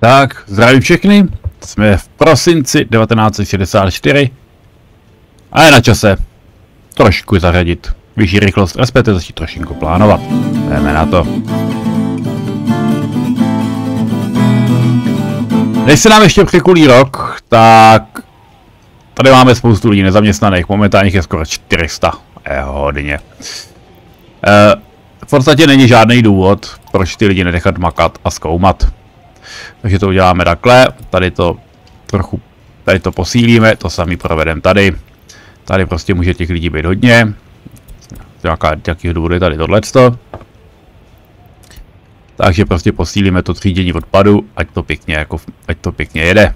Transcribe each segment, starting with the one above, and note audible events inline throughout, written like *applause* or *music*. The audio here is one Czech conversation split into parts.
Tak, zdravím všechny. Jsme v prosinci 1964 a je na čase trošku zařadit vyšší rychlost, respektive začít trošinku plánovat. Jdeme na to. Než se nám ještě překulí rok, tak tady máme spoustu lidí nezaměstnaných, momentálně je skoro 400. Je hodně. E, v podstatě není žádný důvod, proč ty lidi nenechat makat a zkoumat. Takže to uděláme takhle, tady to trochu, tady to posílíme, to samý provedeme tady. Tady prostě může těch lidí být hodně. Nějaká, jakých důvodů je tady tohleto. Takže prostě posílíme to třídění odpadu, ať to pěkně, jako, ať to pěkně jede.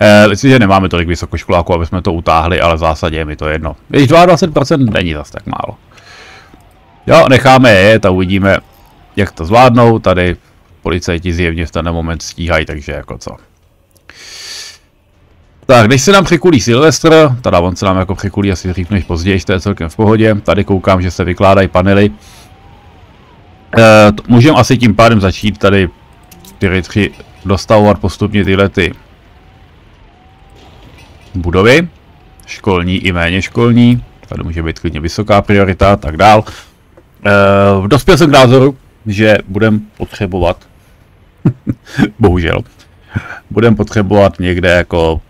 E, myslím, že nemáme tolik vysokoškoláků, aby jsme to utáhli, ale v zásadě je mi to jedno. Když 22% není zase tak málo. Jo, necháme je, a uvidíme, jak to zvládnou. Tady policajti zjevně v ten moment stíhají, takže jako co. Tak, když se nám překulí Silvestr, teda on se nám jako překulí asi dřív než později, to je celkem v pohodě. Tady koukám, že se vykládají panely. E, můžeme asi tím pádem začít tady 4-3 dostavovat postupně tyhle ty budovy. Školní i méně školní. Tady může být klidně vysoká priorita a tak dál. E, dospěl jsem k názoru, že budeme potřebovat *laughs* Bohužel. Budeme potřebovat někde jako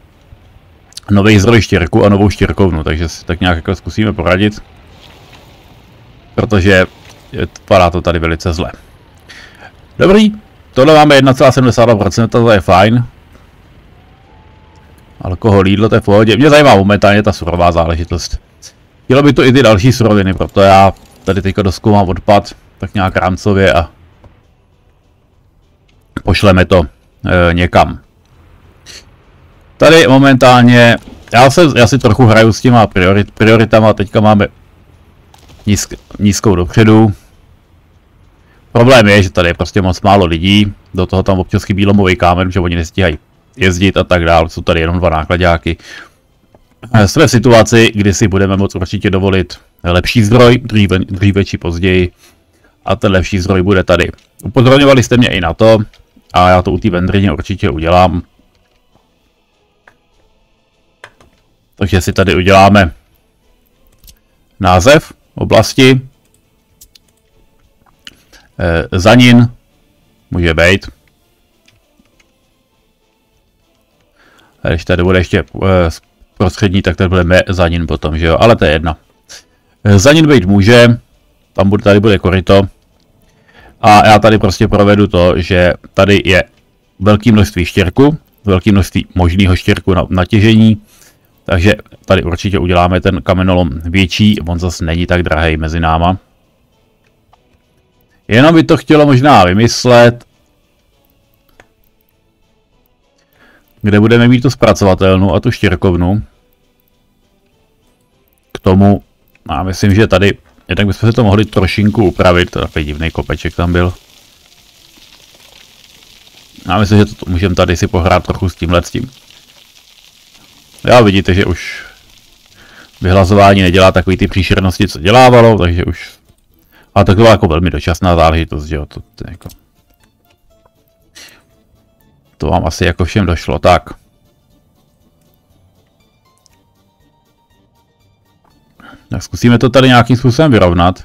nový zdroj štěrku a novou štěrkovnu, takže si tak nějak jako zkusíme poradit. Protože vypadá to tady velice zle. Dobrý, tohle máme 1,72%, to je fajn. Alkohol, jídlo, to je v pohodě. Mě zajímá momentálně ta surová záležitost. Chtělo by to i ty další suroviny, proto já tady teďka doskoumám odpad, tak nějak rámcově a pošleme to e, někam. Tady momentálně, já, se, já si trochu hraju s těma priorit, prioritama, teďka máme nízk, nízkou dopředu. Problém je, že tady je prostě moc málo lidí, do toho tam občas chybí lomový kámen, že oni nestíhají jezdit a tak dále, jsou tady jenom dva nákladáky. Eh, jsme v situaci, kdy si budeme moct určitě dovolit lepší zdroj, dříve, dříve či později, a ten lepší zdroj bude tady. Upozorňovali jste mě i na to, a já to u té vendrině určitě udělám. Takže si tady uděláme název oblasti. E, Zanin může být. A když tady bude ještě e, prostřední, tak tady bude Zanin potom, že jo, ale to je jedna. E, Zanin být může, tam bude, tady bude koryto. A já tady prostě provedu to, že tady je velké množství štěrku, velké množství možného štěrku na natěžení, takže tady určitě uděláme ten kamenolom větší, on zase není tak drahý mezi náma. Jenom by to chtělo možná vymyslet, kde budeme mít tu zpracovatelnu a tu štěrkovnu. K tomu, já myslím, že tady tak bychom se to mohli trošinku upravit, takový divný kopeček tam byl. Já myslím, že to můžeme tady si pohrát trochu s tímhle s tím. Já vidíte, že už vyhlazování nedělá takový ty příšernosti, co dělávalo, takže už... A tak to byla jako velmi dočasná záležitost, že jo, to, to jako... To vám asi jako všem došlo, tak. Tak zkusíme to tady nějakým způsobem vyrovnat.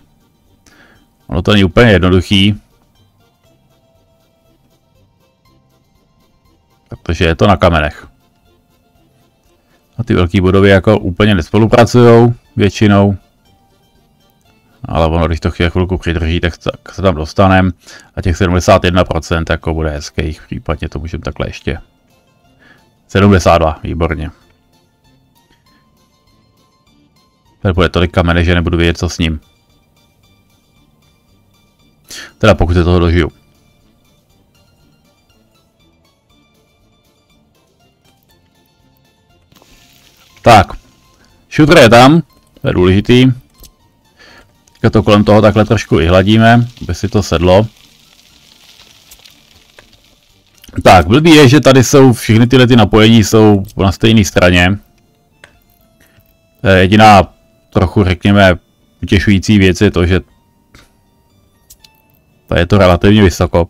Ono to není úplně jednoduchý. Protože je to na kamenech. A ty velké budovy jako úplně nespolupracují většinou. Ale ono, když to chvilku přidrží, tak, tak se tam dostaneme. A těch 71% jako bude hezkých, případně to můžeme takhle ještě. 72, výborně. Tady bude tolik kamene, že nebudu vědět, co s ním. Teda pokud se toho dožiju. Tak. Shooter je tam. To je důležitý. Teďka to kolem toho takhle trošku vyhladíme, aby si to sedlo. Tak, blbý je, že tady jsou všechny tyhle ty napojení jsou na stejné straně. To je jediná trochu, řekněme, utěšující věc je to, že je to relativně vysoko.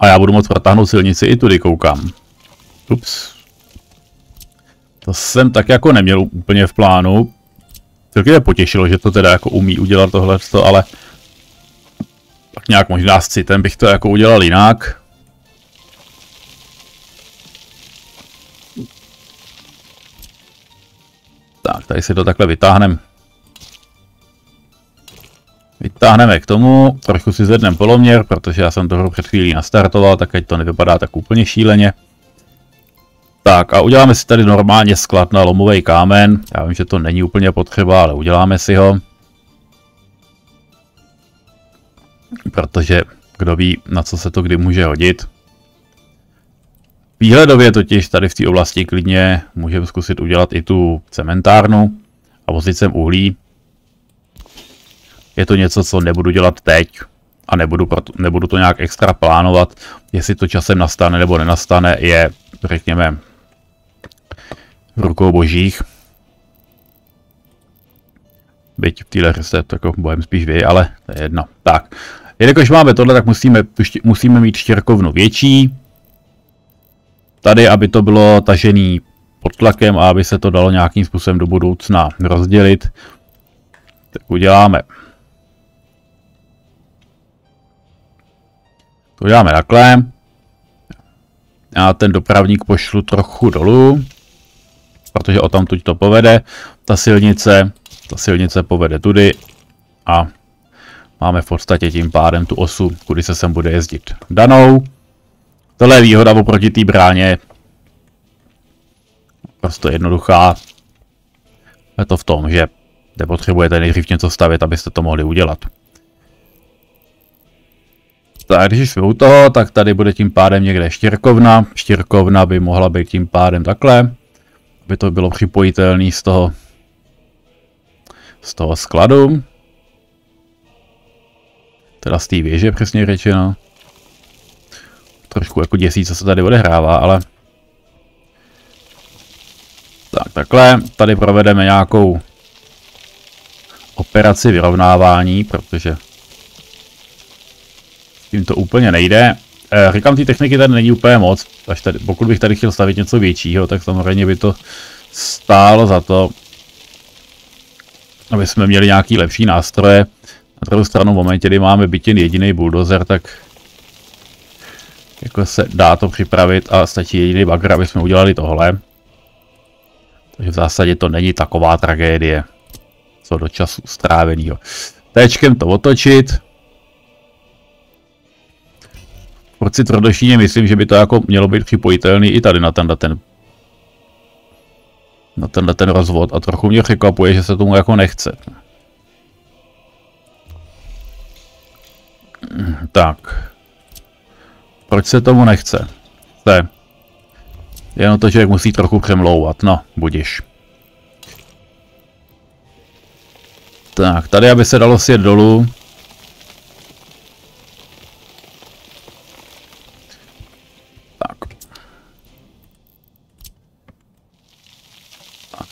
A já budu moct protáhnout silnici i tudy koukám. Ups. To jsem tak jako neměl úplně v plánu. Celkem potěšilo, že to teda jako umí udělat tohle, ale tak nějak možná s citem bych to jako udělal jinak. Tak, tady si to takhle vytáhneme. Vytáhneme k tomu, trošku si zvedneme poloměr, protože já jsem toho před chvílí nastartoval, tak ať to nevypadá tak úplně šíleně. Tak a uděláme si tady normálně sklad na lomový kámen. Já vím, že to není úplně potřeba, ale uděláme si ho. Protože kdo ví, na co se to kdy může hodit. Výhledově totiž tady v té oblasti klidně můžeme zkusit udělat i tu cementárnu a vozit sem uhlí. Je to něco, co nebudu dělat teď a nebudu, nebudu to nějak extra plánovat. Jestli to časem nastane nebo nenastane, je, řekněme, v rukou božích. Byť v téhle se to jako bojem spíš vy, ale to je jedno. Tak, jelikož máme tohle, tak musíme, musíme mít štěrkovnu větší. Tady, aby to bylo tažený pod tlakem a aby se to dalo nějakým způsobem do budoucna rozdělit, tak uděláme. To uděláme takhle. Já ten dopravník pošlu trochu dolů protože o tam tuď to povede. Ta silnice, ta silnice povede tudy a máme v podstatě tím pádem tu osu, kudy se sem bude jezdit danou. Tohle je výhoda oproti té bráně. Prostě jednoduchá. Je to v tom, že nepotřebujete nejdřív něco stavět, abyste to mohli udělat. Tak když jsme u toho, tak tady bude tím pádem někde štěrkovna. Štěrkovna by mohla být tím pádem takhle by to bylo připojitelné z toho z toho skladu. Teda z té věže přesně řečeno. Trošku jako děsí, co se tady odehrává, ale... Tak, takhle. Tady provedeme nějakou operaci vyrovnávání, protože tím to úplně nejde. E, říkám, ty techniky tady není úplně moc, až tady, pokud bych tady chtěl stavit něco většího, tak samozřejmě by to stálo za to, aby jsme měli nějaký lepší nástroje. Na druhou stranu v momentě, kdy máme byt jen jediný bulldozer, tak jako se dá to připravit a stačí jediný bagr, aby jsme udělali tohle. Takže v zásadě to není taková tragédie, co do času stráveného. Téčkem to otočit. Proč si tvrdošíně myslím, že by to jako mělo být připojitelný i tady na tenhle ten na tenhle ten rozvod a trochu mě překvapuje, že se tomu jako nechce. Tak. Proč se tomu nechce? To je jenom to, že musí trochu přemlouvat. No, budiš. Tak, tady, aby se dalo sjet dolů,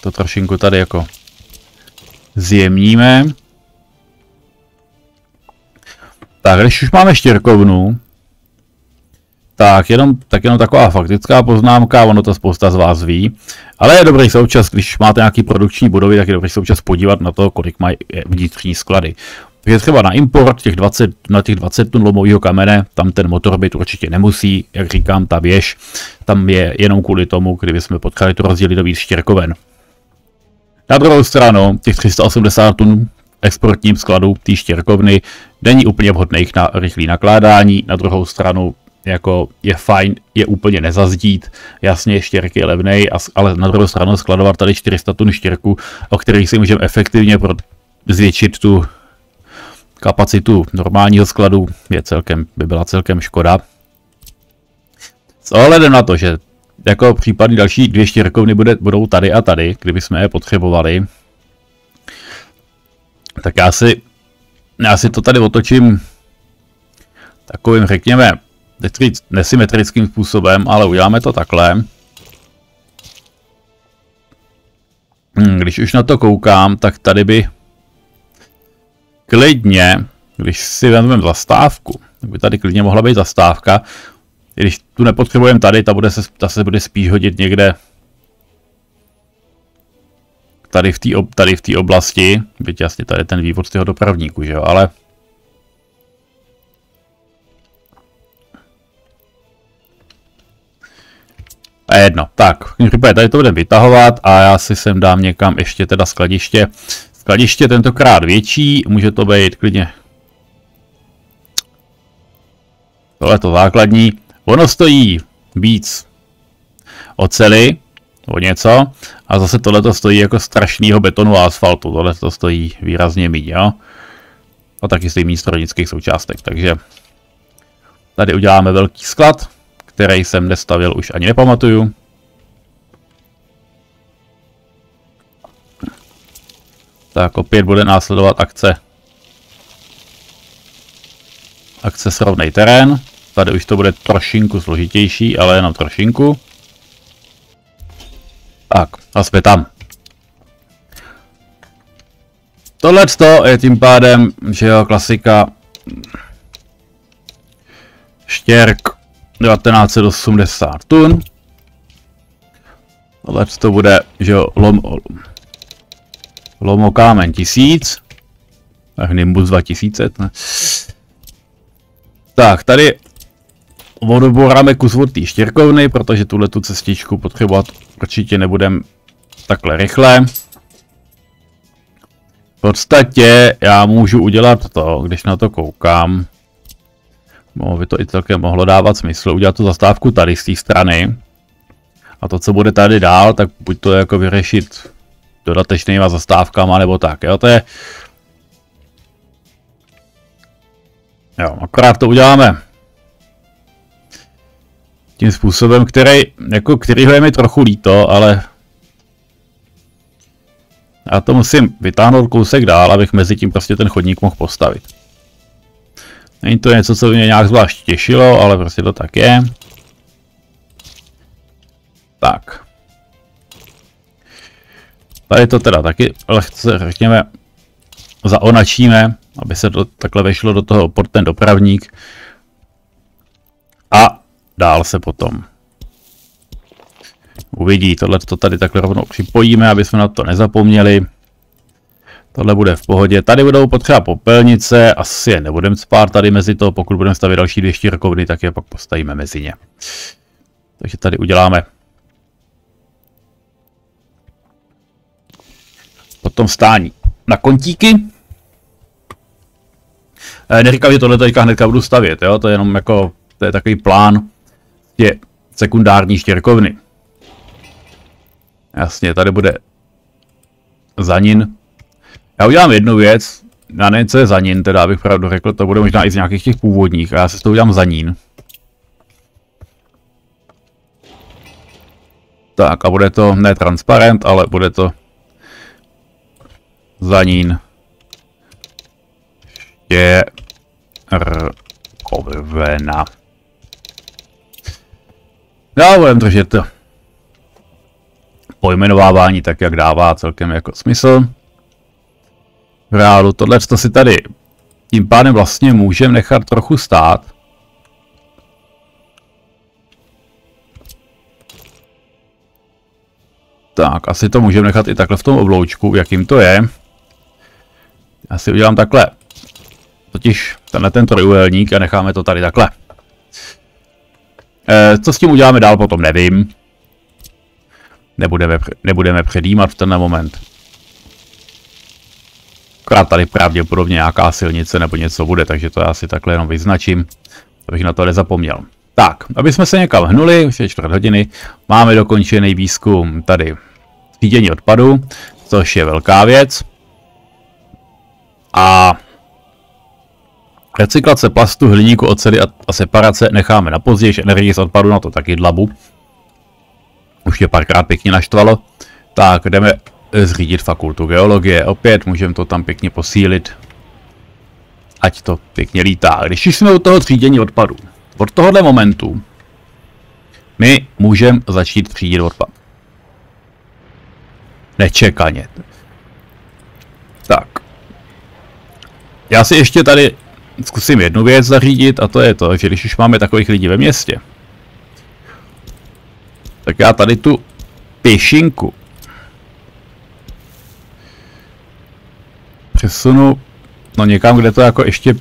to trošinku tady jako zjemníme. Tak, když už máme štěrkovnu, tak jenom, tak jenom taková faktická poznámka, ono to spousta z vás ví, ale je dobrý součas, když máte nějaký produkční budovy, tak je dobrý součas podívat na to, kolik mají vnitřní sklady. Takže třeba na import těch 20, na těch 20 tun lomového kamene, tam ten motor být určitě nemusí, jak říkám, ta věž, tam je jenom kvůli tomu, kdyby jsme potřebovali to rozdělit do víc štěrkoven. Na druhou stranu, těch 380 tun exportním skladu té štěrkovny není úplně vhodných na rychlé nakládání. Na druhou stranu jako je fajn je úplně nezazdít. Jasně, štěrk je levnej, ale na druhou stranu skladovat tady 400 tun štěrku, o kterých si můžeme efektivně zvětšit tu kapacitu normálního skladu, je celkem, by byla celkem škoda. S ohledem na to, že jako případně další dvě štěrkovny bude, budou tady a tady, kdyby jsme je potřebovali. Tak já si, já si to tady otočím takovým, řekněme, nesymetrickým způsobem, ale uděláme to takhle. Hmm, když už na to koukám, tak tady by klidně, když si vezmeme zastávku, tak by tady klidně mohla být zastávka, Když tu nepotřebujeme tady, ta, bude se, ta se bude spíš hodit někde tady v té tady v té oblasti, byť jasně tady ten vývod z toho dopravníku, že jo, ale A jedno. Tak, případě tady to budeme vytahovat a já si sem dám někam ještě teda skladiště. Skladiště tentokrát větší, může to být klidně tohle to základní. Ono stojí víc ocely, o něco, a zase tohle to stojí jako strašného betonu a asfaltu, tohle to stojí výrazně méně, jo. A taky stojí místo strojnických součástek, takže tady uděláme velký sklad, který jsem nestavil už ani nepamatuju. Tak opět bude následovat akce akce srovnej terén. Tady už to bude trošinku složitější, ale jenom trošinku. Tak, a jsme tam. Tohle je tím pádem, že jo, klasika Štěrk 1980 tun. Tohle to bude, že jo, lom, lomokámen 1000. Nimbus 2000, ne? Tak, tady odboráme kus od té štěrkovny, protože tuhle tu cestičku potřebovat určitě nebudem takhle rychle. V podstatě já můžu udělat to, když na to koukám. No, by to i celkem mohlo dávat smysl, udělat tu zastávku tady z té strany. A to, co bude tady dál, tak buď to jako vyřešit dodatečnýma zastávkama, nebo tak, jo, to je... Jo, akorát to uděláme tím způsobem, který, jako kterýho je mi trochu líto, ale já to musím vytáhnout kousek dál, abych mezi tím prostě ten chodník mohl postavit. Není to něco, co mě nějak zvlášť těšilo, ale prostě to tak je. Tak. Tady to teda taky lehce, řekněme, zaonačíme, aby se to takhle vešlo do toho port ten dopravník. A dál se potom uvidí. Tohle to tady takhle rovnou připojíme, aby jsme na to nezapomněli. Tohle bude v pohodě. Tady budou potřeba popelnice, asi je nebudeme spát tady mezi to, pokud budeme stavit další dvě štírkovny, tak je pak postavíme mezi ně. Takže tady uděláme potom stání na kontíky. Eh, neříkám, že tohle teďka hnedka budu stavět, jo? to je jenom jako, to je takový plán, je sekundární štěrkovny. Jasně, tady bude zanin. Já udělám jednu věc, já nevím, co je zanin, teda abych pravdu řekl, to bude možná i z nějakých těch původních, a já se to udělám zanin. Tak a bude to ne transparent, ale bude to zanín. Je r kovena. Já budem držet to pojmenovávání tak, jak dává celkem jako smysl. V reálu tohle to si tady tím pádem vlastně můžeme nechat trochu stát. Tak, asi to můžeme nechat i takhle v tom obloučku, jakým to je. Já si udělám takhle. Totiž tenhle ten trojuhelník a necháme to tady takhle. Eh, co s tím uděláme dál, potom nevím. Nebudeme, nebudeme předjímat v tenhle moment. Akorát tady pravděpodobně nějaká silnice nebo něco bude, takže to já si takhle jenom vyznačím, abych na to nezapomněl. Tak, aby jsme se někam hnuli, už je čtvrt hodiny, máme dokončený výzkum tady třídění odpadu, což je velká věc. A Recyklace plastu, hliníku, oceli a, separace necháme na později, energie z odpadu na to taky dlabu. Už je párkrát pěkně naštvalo. Tak, jdeme zřídit fakultu geologie. Opět můžeme to tam pěkně posílit. Ať to pěkně lítá. Když jsme u toho třídění odpadu, od tohohle momentu my můžeme začít třídit odpad. Nečekaně. Tak. Já si ještě tady zkusím jednu věc zařídit a to je to, že když už máme takových lidí ve městě, Tak já tady tu pěšinku přesunu no někam, kde to jako ještě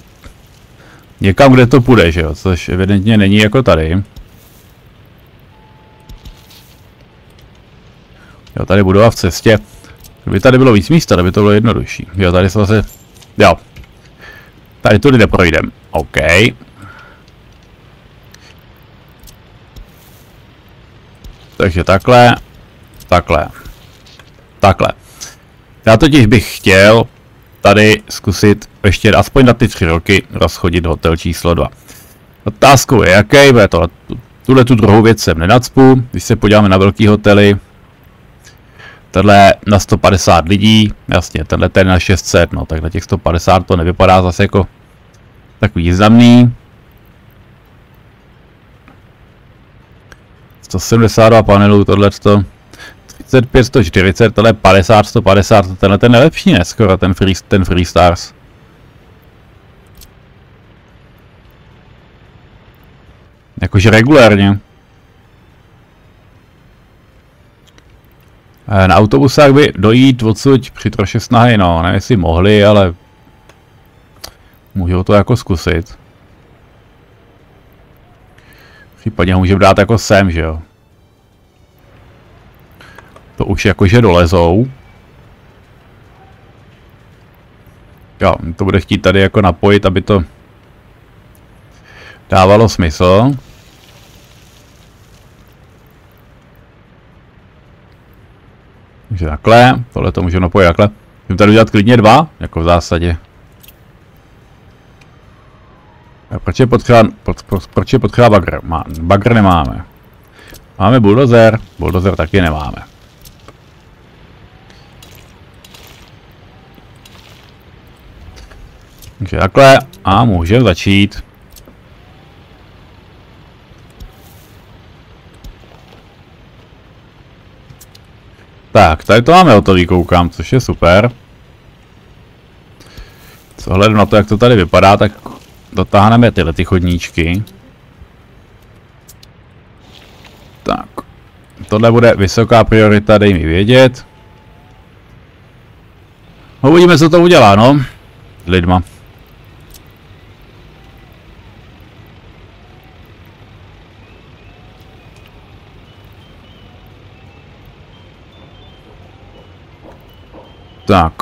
někam, kde to půjde, že jo, což evidentně není jako tady. Jo, tady budova v cestě. Kdyby tady bylo víc místa, by to bylo jednodušší. Jo, tady se zase... Jo. Tady tudy neprojdem. OK. Takže takhle. Takhle. Takhle. Já totiž bych chtěl tady zkusit ještě aspoň na ty tři roky rozchodit hotel číslo 2. Otázkou je, jaký bude to. Tuhle tu druhou věc jsem nenacpu. Když se podíváme na velký hotely, Tenhle na 150 lidí, jasně, tenhle ten na 600, no tak na těch 150 to nevypadá zase jako tak významný. 172 panelů, tohle 35, 140, tohle 50, 150, tenhle ten nejlepší, ne? Skoro ten, free, ten Freestars. Jakože regulérně. Eh, na autobusách by dojít odsud při troše snahy, no, nevím jestli mohli, ale můžou to jako zkusit. Případně ho můžeme dát jako sem, že jo. To už jakože dolezou. Jo, to bude chtít tady jako napojit, aby to dávalo smysl. Takže takhle, tohle to můžeme napojit takhle. Můžeme tady udělat klidně dva, jako v zásadě. A proč je potřeba, pro, pro, proč je potřeba bagr? Má, bagr nemáme. Máme bulldozer, bulldozer taky nemáme. Takže takhle a můžeme začít. Tak, tady to máme hotový, koukám, což je super. Co hledem na to, jak to tady vypadá, tak dotáhneme tyhle ty chodníčky. Tak. Tohle bude vysoká priorita, dej mi vědět. Uvidíme, co to udělá, no. Lidma. Tak.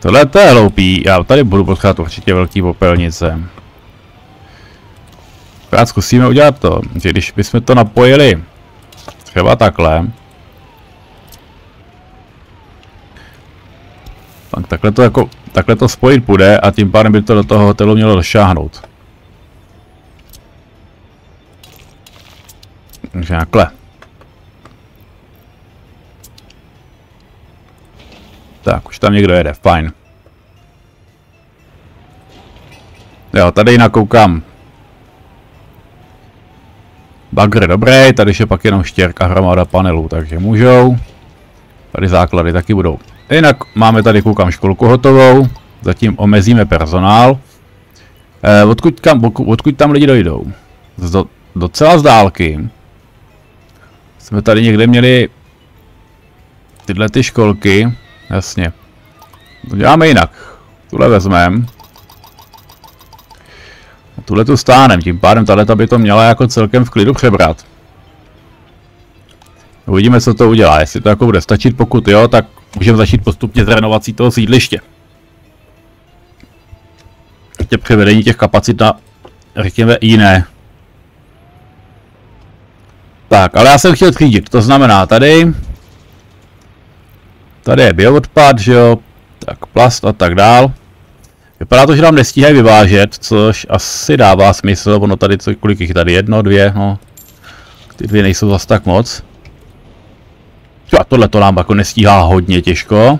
Tohle to je hloupý, já tady budu potřebovat určitě velký popelnice. Akorát zkusíme udělat to, že když bychom to napojili třeba takhle, tak takhle to jako, takhle to spojit půjde a tím pádem by to do toho hotelu mělo došáhnout. Takže takhle. Tak, už tam někdo jede, fajn. Jo, tady nakoukám. Bagr dobrý, tady je pak jenom štěrka hromada panelů, takže můžou. Tady základy taky budou. Jinak máme tady, koukám, školku hotovou. Zatím omezíme personál. Eh, odkud, kam, odkud tam lidi dojdou? Z docela z dálky jsme tady někde měli tyhle ty školky. Jasně. To děláme jinak. Tuhle vezmeme. Tuhle tu stánem, tím pádem tahle by to měla jako celkem v klidu přebrat. Uvidíme, co to udělá. Jestli to jako bude stačit, pokud jo, tak můžeme začít postupně s renovací toho sídliště. Ještě převedení těch kapacit na, řekněme, jiné tak, ale já jsem chtěl třídit, to znamená tady. Tady je bioodpad, že jo, tak plast a tak dál. Vypadá to, že nám nestíhají vyvážet, což asi dává smysl, ono tady, co, kolik jich tady, jedno, dvě, no. Ty dvě nejsou zase tak moc. A tohle to nám jako nestíhá hodně těžko.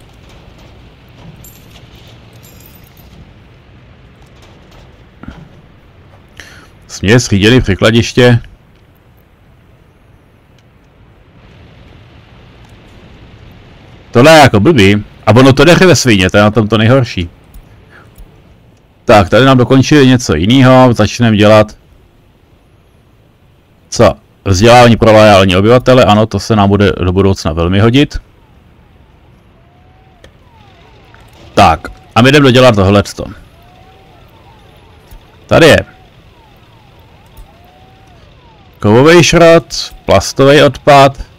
Směs, říděný překladiště. Tohle je jako blbý, A ono to jde ve svině, to je na tom to nejhorší. Tak, tady nám dokončili něco jiného, začneme dělat... Co? Vzdělávání pro lojální obyvatele, ano, to se nám bude do budoucna velmi hodit. Tak, a my jdeme dodělat tohleto. Tady je. Kovový šrot, plastový odpad.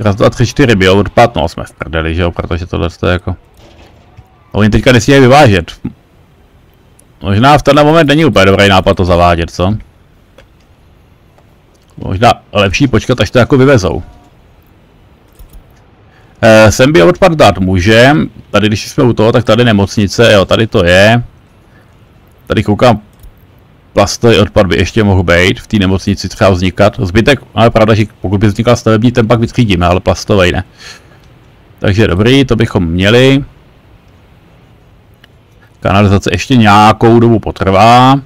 Raz, dva, tři, čtyři bioodpad, no jsme v prdeli, že jo, protože tohle je jako... A oni teďka nesmí vyvážet. Možná v tenhle moment není úplně dobrý nápad to zavádět, co? Možná lepší počkat, až to jako vyvezou. E, sem by odpad dát můžem. Tady, když jsme u toho, tak tady nemocnice, jo, tady to je. Tady koukám, plastový odpad by ještě mohl být v té nemocnici třeba vznikat. Zbytek, ale pravda, že pokud by vznikal stavební, ten pak vytřídíme, ale plastový ne. Takže dobrý, to bychom měli. Kanalizace ještě nějakou dobu potrvá.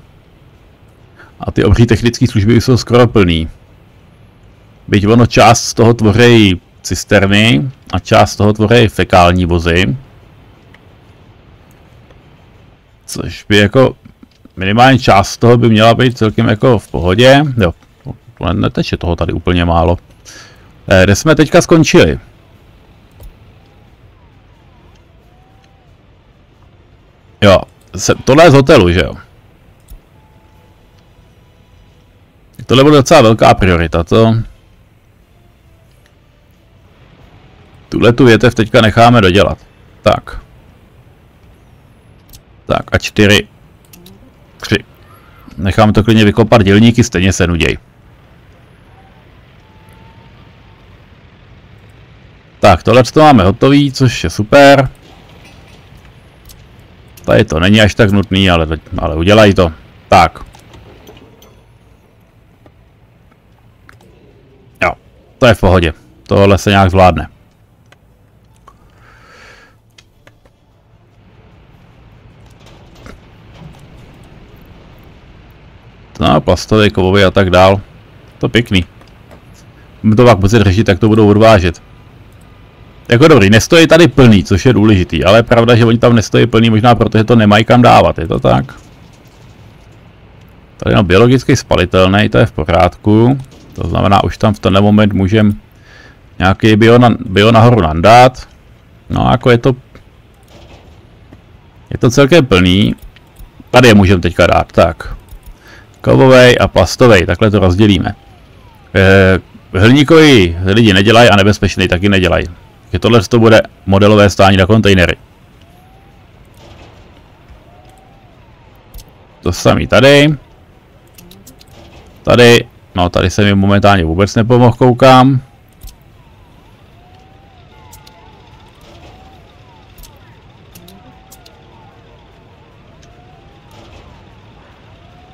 A ty obří technické služby jsou skoro plný. Byť ono část z toho tvoří cisterny a část z toho tvoří fekální vozy. Což by jako minimálně část toho by měla být celkem jako v pohodě. Jo, neteče toho tady úplně málo. Eh, kde jsme teďka skončili? Jo, se, tohle je z hotelu, že jo? Tohle bude docela velká priorita, to... Tuhle tu větev teďka necháme dodělat. Tak. Tak a čtyři. Tři. Necháme to klidně vykopat dělníky, stejně se nuděj. Tak, tohle to máme hotový, což je super. Tady to není až tak nutný, ale, ale udělají to. Tak. Jo, to je v pohodě. Tohle se nějak zvládne. No, plastový, kovový a tak dál. To pěkný. To pak muset řešit, jak to budou odvážet. Jako dobrý, nestojí tady plný, což je důležitý, ale je pravda, že oni tam nestojí plný možná protože to nemají kam dávat, je to tak? Tady no biologicky spalitelný, to je v pořádku. To znamená, už tam v tenhle moment můžeme nějaký bio, na, bio nahoru nandat. No jako je to... Je to celkem plný. Tady je můžeme teďka dát, tak. Kovový a plastový, takhle to rozdělíme. E, hliníkový lidi nedělají a nebezpečný taky nedělají že tohle to bude modelové stání na kontejnery. To samý tady. Tady, no tady se mi momentálně vůbec nepomohl, koukám.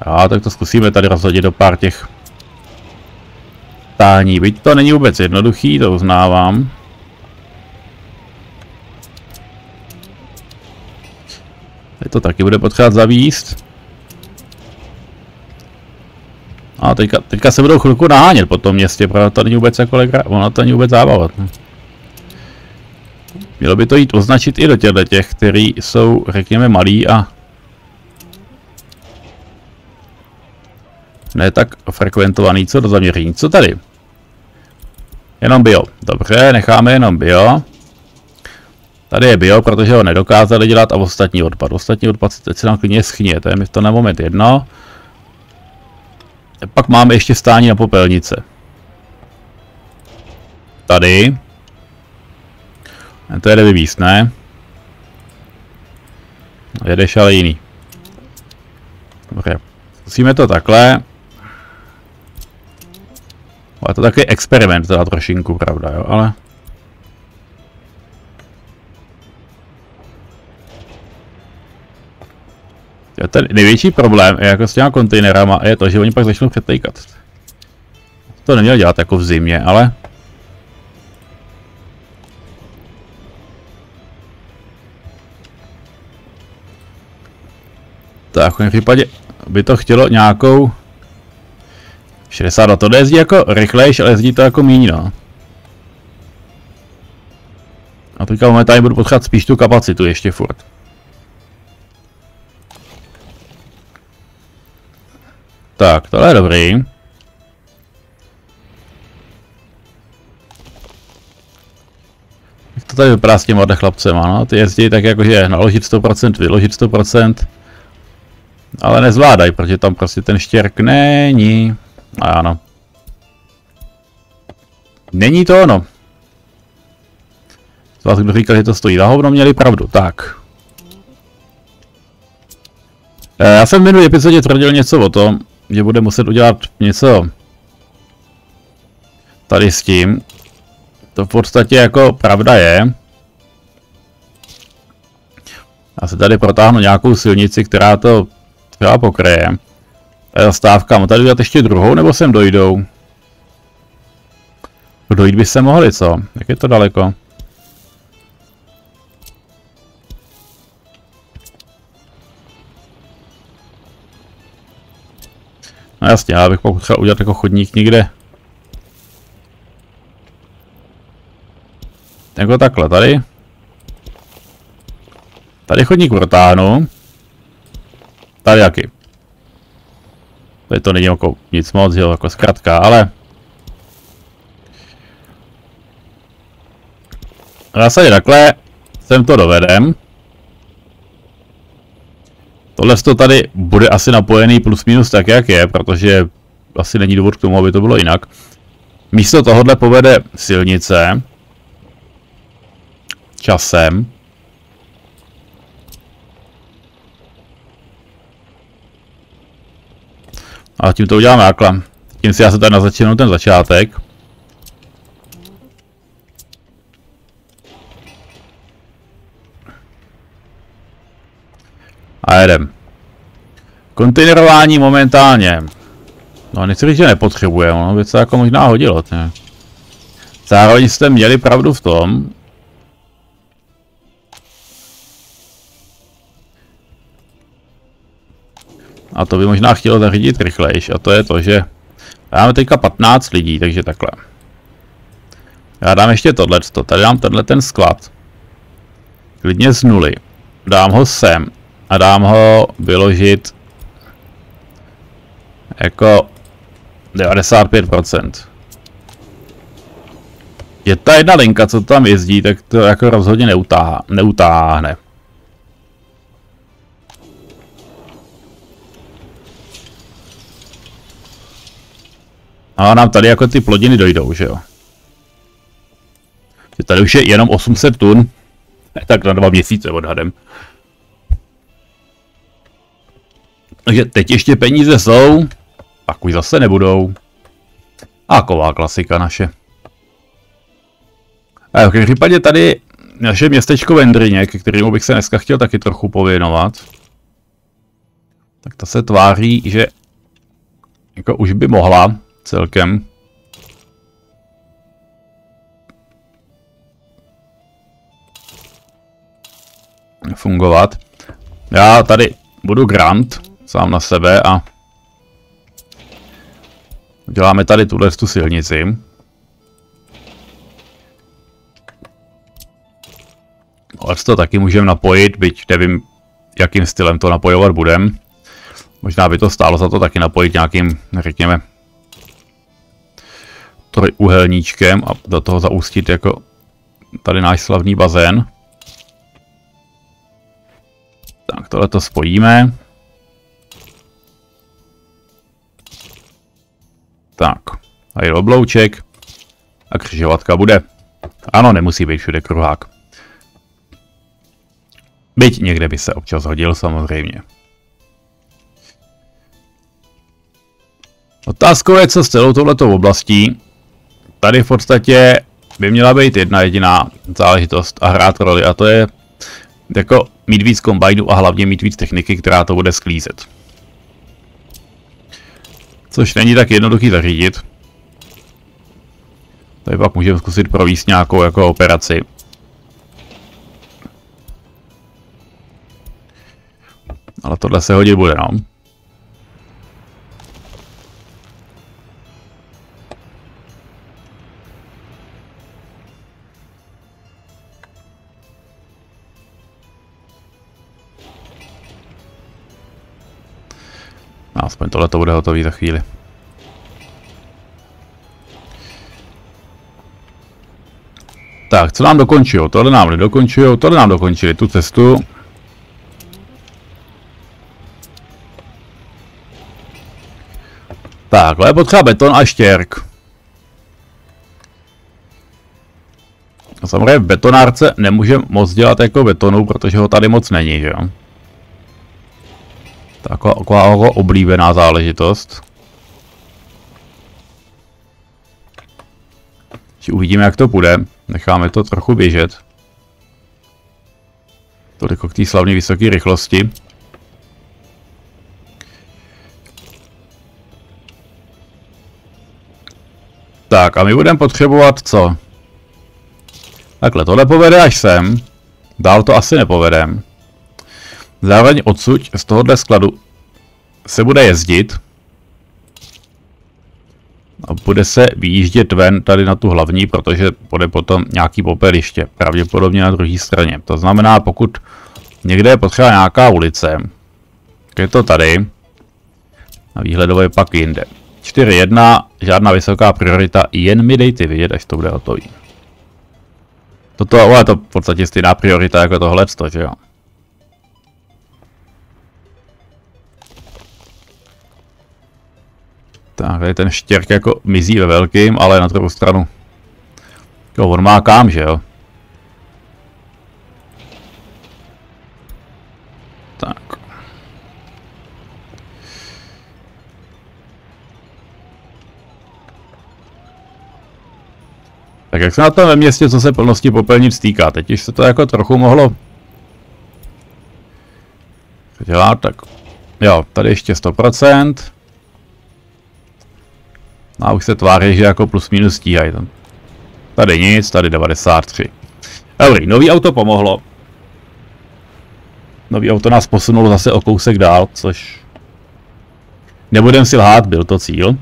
Já tak to zkusíme tady rozhodit do pár těch stání. Byť to není vůbec jednoduchý, to uznávám. Teď to taky bude potřebovat zavíst. A teďka, teďka se budou chvilku nahánět po tom městě, protože to není vůbec jako legra, ono to není vůbec zábava. Mělo by to jít označit i do těchto těch, který jsou, řekněme, malý a ne tak frekventovaný co do zaměření. Co tady? Jenom bio. Dobře, necháme jenom bio. Tady je bio, protože ho nedokázali dělat a ostatní odpad. Ostatní odpad se teď se nám klidně schně, to je mi to na moment jedno. Pak máme ještě stání na popelnice. Tady. To jede vyvíst, ne? Jedeš ale jiný. Dobře. Zkusíme to takhle. Ale to taky experiment teda trošinku, pravda, jo, ale... Ten největší problém je jako s těma kontejnerama je to, že oni pak začnou přetejkat. To neměl dělat jako v zimě, ale... Tak v případě by to chtělo nějakou... 60 to jezdí jako rychlejš, ale jezdí to jako míň, no. A teďka momentálně budu potřebovat spíš tu kapacitu ještě furt. Tak, tohle je dobrý. Jak to tady vypadá s těma chlapcema, no? Ty jezdí tak jakože naložit 100%, vyložit 100%. Ale nezvládají, protože tam prostě ten štěrk není. A ano. Není to ono. Z vás, kdo říkal, že to stojí za hovno, měli pravdu. Tak. E, já jsem v minulý epizodě tvrdil něco o tom, že bude muset udělat něco tady s tím. To v podstatě jako pravda je. Já se tady protáhnu nějakou silnici, která to třeba pokryje. Zastávka. Mám tady udělat ještě druhou, nebo sem dojdou? Dojít by se mohli, co? Jak je to daleko? No jasně, já bych potřeboval udělat jako chodník někde. Jako takhle, tady. Tady chodník protáhnu. Tady jaký. To není jako nic moc, jo, jako zkrátka, ale... V zásadě takhle sem to dovedem. Tohle to tady bude asi napojený plus minus tak, jak je, protože asi není důvod k tomu, aby to bylo jinak. Místo tohohle povede silnice. Časem. A tím to uděláme takhle. Tím si já se tady na ten začátek. A jedem. Kontejnerování momentálně. No nechci říct, že nepotřebujeme, no by se jako možná hodilo. Ne? Zároveň jste měli pravdu v tom, A to by možná chtělo zařídit rychlejš. A to je to, že máme teďka 15 lidí, takže takhle. Já dám ještě tohle, tady dám tenhle ten sklad. Klidně z nuly. Dám ho sem a dám ho vyložit jako 95%. Je ta jedna linka, co tam jezdí, tak to jako rozhodně neutáhne. neutáhne. A nám tady jako ty plodiny dojdou, že jo. Že tady už je jenom 800 tun. Tak na dva měsíce odhadem. Takže teď ještě peníze jsou, pak už zase nebudou. A ková klasika naše. A v případě tady naše městečko Vendrině, ke kterému bych se dneska chtěl taky trochu pověnovat. Tak ta se tváří, že jako už by mohla celkem. Fungovat. Já tady budu grant sám na sebe a děláme tady tuhle tu silnici. Ale to taky můžeme napojit, byť nevím, jakým stylem to napojovat budem. Možná by to stálo za to taky napojit nějakým, řekněme, trojuhelníčkem a do toho zaústit jako tady náš slavný bazén. Tak, tohle to spojíme. Tak, a je oblouček a křižovatka bude. Ano, nemusí být všude kruhák. Byť někde by se občas hodil samozřejmě. Otázkou je, co s celou touhletou oblastí. Tady v podstatě by měla být jedna jediná záležitost a hrát roli a to je jako mít víc kombajnů a hlavně mít víc techniky, která to bude sklízet. Což není tak jednoduchý zařídit. Tady pak můžeme zkusit províst nějakou jako operaci. Ale tohle se hodit bude, no. Aspoň tohle to bude hotový za chvíli. Tak, co nám dokončují? Tohle nám nedokončují, tohle nám dokončili tu cestu. Tak, ale potřeba beton a štěrk. Samozřejmě v betonárce nemůžeme moc dělat jako betonu, protože ho tady moc není, že jo? Taková, taková oblíbená záležitost. Ještě uvidíme, jak to půjde. Necháme to trochu běžet. Toliko k té slavné vysoké rychlosti. Tak a my budeme potřebovat co? Takhle, tohle povede až sem. Dál to asi nepovedem. Zároveň odsud z tohohle skladu se bude jezdit. A bude se vyjíždět ven tady na tu hlavní, protože bude potom nějaký popeliště, pravděpodobně na druhé straně. To znamená, pokud někde je potřeba nějaká ulice, je to tady, a výhledové pak jinde. 4.1, žádná vysoká priorita, jen mi dejte vidět, až to bude hotový. Toto je to v podstatě stejná priorita jako tohle, že jo. Tak, tady ten štěrk jako mizí ve velkým, ale na druhou stranu. Jo, on má kam, že jo? Tak. Tak jak se na tom ve městě, co se plnosti popelnic týká? Teď už se to jako trochu mohlo dělat, tak jo, tady ještě 100%. A už se tváří, že jako plus minus stíhají. Tady nic, tady 93. Dobrý, nový auto pomohlo. Nový auto nás posunulo zase o kousek dál, což... Nebudem si lhát, byl to cíl.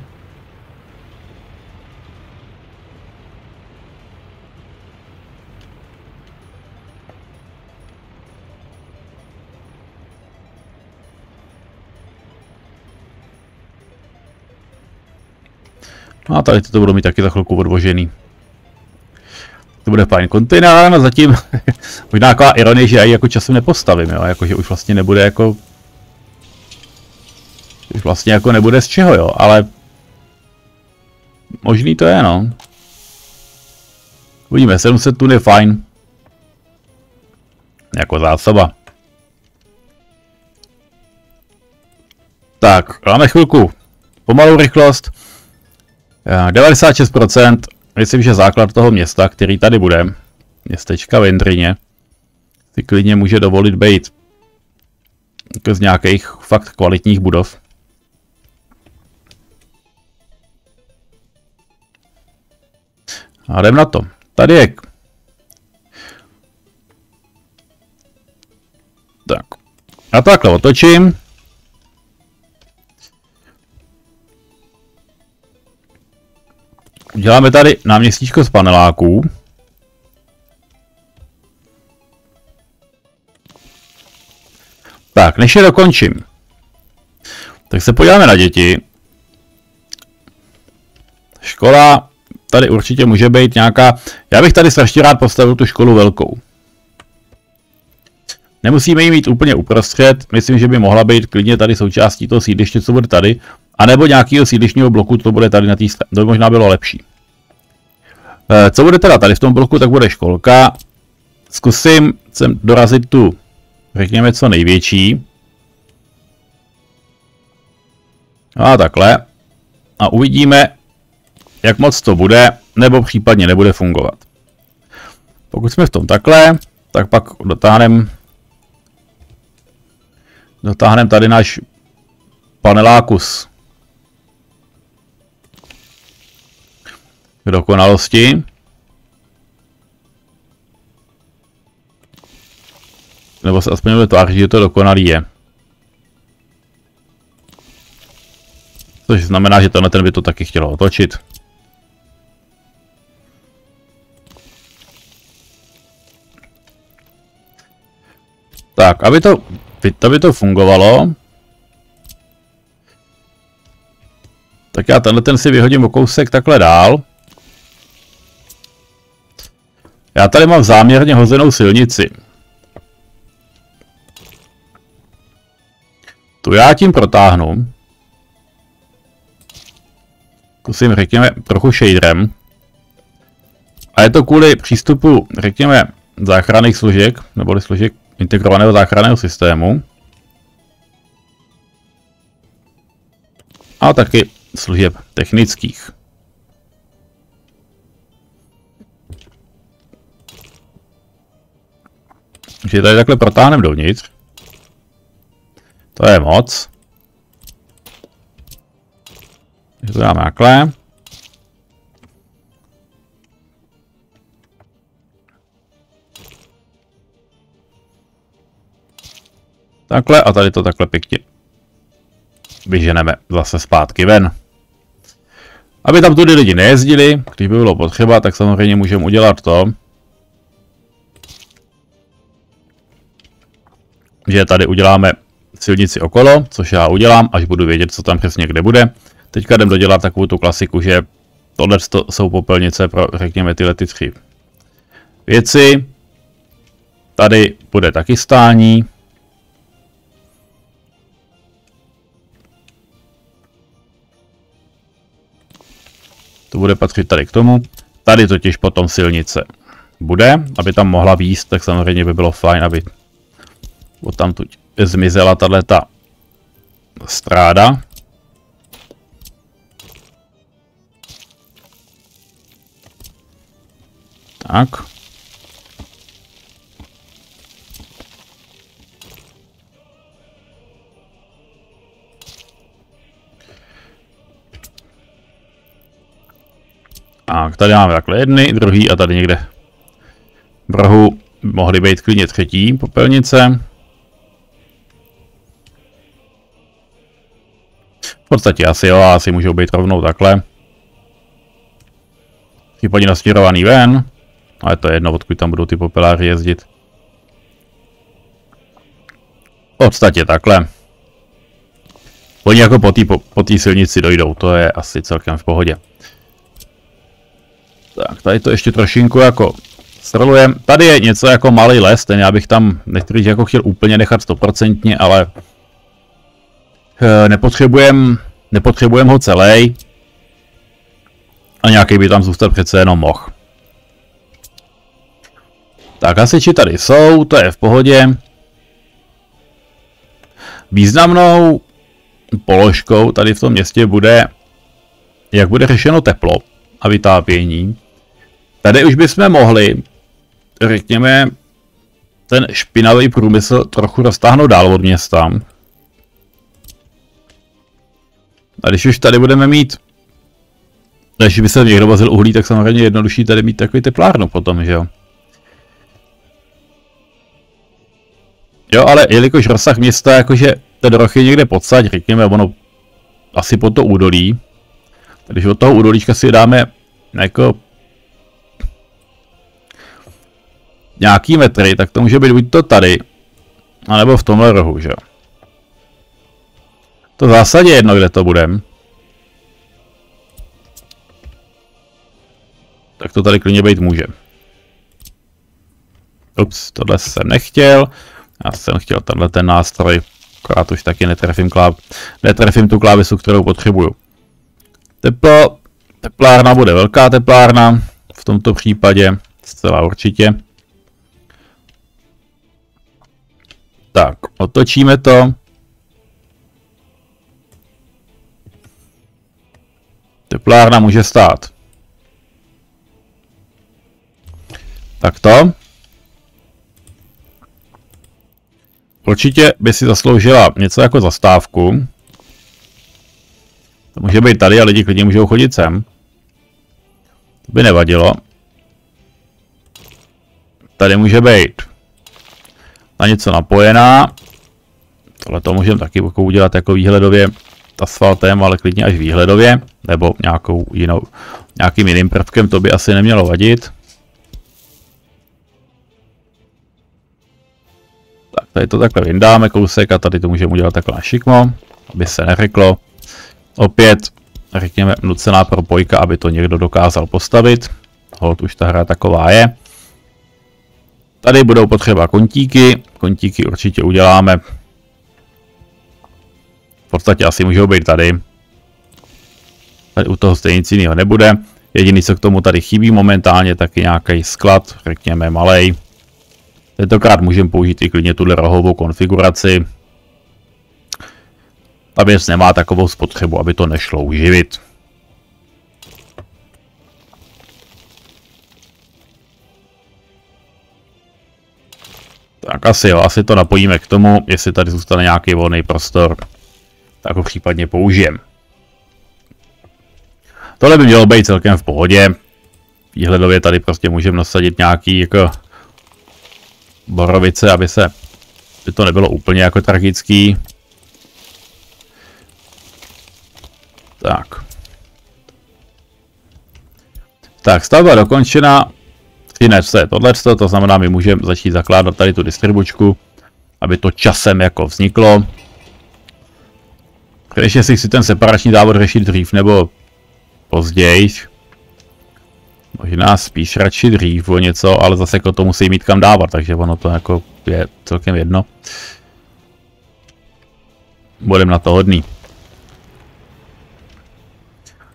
No a tady to budou mít taky za chvilku odvožený. To bude fajn kontejner, no zatím *laughs* možná taková ironie, že já ji jako časem nepostavím, jo, jakože už vlastně nebude jako... Už vlastně jako nebude z čeho, jo, ale... Možný to je, no. Uvidíme, 700 tun je fajn. Jako zásoba. Tak, máme chvilku. Pomalou rychlost. 96%, myslím, že základ toho města, který tady bude, městečka Vendrině, si klidně může dovolit být z nějakých fakt kvalitních budov. A jdem na to. Tady je... Tak. A takhle otočím. Děláme tady náměstíčko z paneláků. Tak, než je dokončím, tak se podíváme na děti. Škola tady určitě může být nějaká... Já bych tady strašně rád postavil tu školu velkou. Nemusíme ji mít úplně uprostřed, myslím, že by mohla být klidně tady součástí toho sídliště, co bude tady, a nebo nějakého sídlišního bloku, to bude tady na té. To by možná bylo lepší. E, co bude teda tady v tom bloku, tak bude školka. Zkusím sem dorazit tu, řekněme, co největší. A takhle. A uvidíme, jak moc to bude, nebo případně nebude fungovat. Pokud jsme v tom takhle, tak pak dotáhneme dotáhnem tady náš panelákus k dokonalosti. Nebo se aspoň bude tvářit, že to dokonalý je. Což znamená, že tenhle ten by to taky chtělo otočit. Tak, aby to, aby to fungovalo, Tak já tenhle ten si vyhodím o kousek takhle dál. Já tady mám záměrně hozenou silnici. Tu já tím protáhnu. Kusím, řekněme, trochu shaderem. A je to kvůli přístupu, řekněme, záchranných složek, nebo složek integrovaného záchranného systému. A taky služeb technických. Takže tady takhle protáhneme dovnitř. To je moc. Takže to dáme takhle. Takhle a tady to takhle pěkně vyženeme zase zpátky ven. Aby tam tudy lidi nejezdili, když by bylo potřeba, tak samozřejmě můžeme udělat to, že tady uděláme silnici okolo, což já udělám, až budu vědět, co tam přesně kde bude. Teďka jdem dodělat takovou tu klasiku, že tohle jsou popelnice pro, řekněme, tyhle ty tři věci. Tady bude taky stání. To bude patřit tady k tomu. Tady totiž potom silnice bude, aby tam mohla výjist, tak samozřejmě by bylo fajn, aby tam tuď zmizela tato stráda. Tak. Tak, tady máme takhle jedny, druhý a tady někde v rohu mohly být klidně třetí popelnice. V podstatě asi jo, asi můžou být rovnou takhle. Případně nasměrovaný ven. Ale to je jedno, odkud tam budou ty popeláři jezdit. V podstatě takhle. Oni jako po té po, po silnici dojdou, to je asi celkem v pohodě. Tak, tady to ještě trošinku jako strolujem. Tady je něco jako malý les, ten já bych tam, nechci jako chtěl úplně nechat stoprocentně, ale Eh, nepotřebujem, nepotřebujem ho celý. A nějaký by tam zůstat přece jenom moh. Tak hasiči tady jsou, to je v pohodě. Významnou položkou tady v tom městě bude, jak bude řešeno teplo a vytápění. Tady už bychom mohli, řekněme, ten špinavý průmysl trochu roztáhnout dál od města. A když už tady budeme mít, když by se někdo vozil uhlí, tak samozřejmě jednodušší tady mít takový teplárnu potom, že jo. Jo, ale jelikož rozsah města, jakože ten roh je někde podsaď, řekněme, ono asi pod to údolí. Když od toho údolíčka si dáme jako nějaký metry, tak to může být buď to tady, anebo v tomhle rohu, že jo. To v zásadě jedno, kde to budem. Tak to tady klidně být může. Ups, tohle jsem nechtěl. Já jsem chtěl tenhle ten nástroj, akorát už taky netrefím, kláv, netrefím tu klávisu, kterou potřebuju. Teplo, teplárna bude velká teplárna, v tomto případě zcela určitě. Tak, otočíme to. Teplárna může stát. Tak to. Určitě by si zasloužila něco jako zastávku. To může být tady a lidi klidně můžou chodit sem. To by nevadilo. Tady může být na něco napojená. Tohle to můžeme taky udělat jako výhledově asfaltem, ale klidně až výhledově, nebo nějakou jinou, nějakým jiným prvkem, to by asi nemělo vadit. Tak tady to takhle vyndáme kousek a tady to můžeme udělat takhle na šikmo, aby se neřeklo. Opět řekněme, nucená propojka, aby to někdo dokázal postavit. Hold už ta hra taková je. Tady budou potřeba kontíky. Kontíky určitě uděláme. Podstatě asi můžou být tady. Tady u toho stejně nic jiného nebude. Jediný, co k tomu tady chybí momentálně, tak je nějaký sklad, řekněme malej. Tentokrát můžeme použít i klidně tuhle rohovou konfiguraci. Ta věc nemá takovou spotřebu, aby to nešlo uživit. Tak asi jo, asi to napojíme k tomu, jestli tady zůstane nějaký volný prostor, tak ho případně použijem. Tohle by mělo být celkem v pohodě. Výhledově tady prostě můžeme nasadit nějaký jako borovice, aby se by to nebylo úplně jako tragický. Tak. Tak, stavba dokončena. Třinec tohle, to znamená, my můžeme začít zakládat tady tu distribučku, aby to časem jako vzniklo. Když si chci ten separační závod řešit dřív nebo později. Možná spíš radši dřív o něco, ale zase jako to musí mít kam dávat, takže ono to jako je celkem jedno. Budem na to hodný.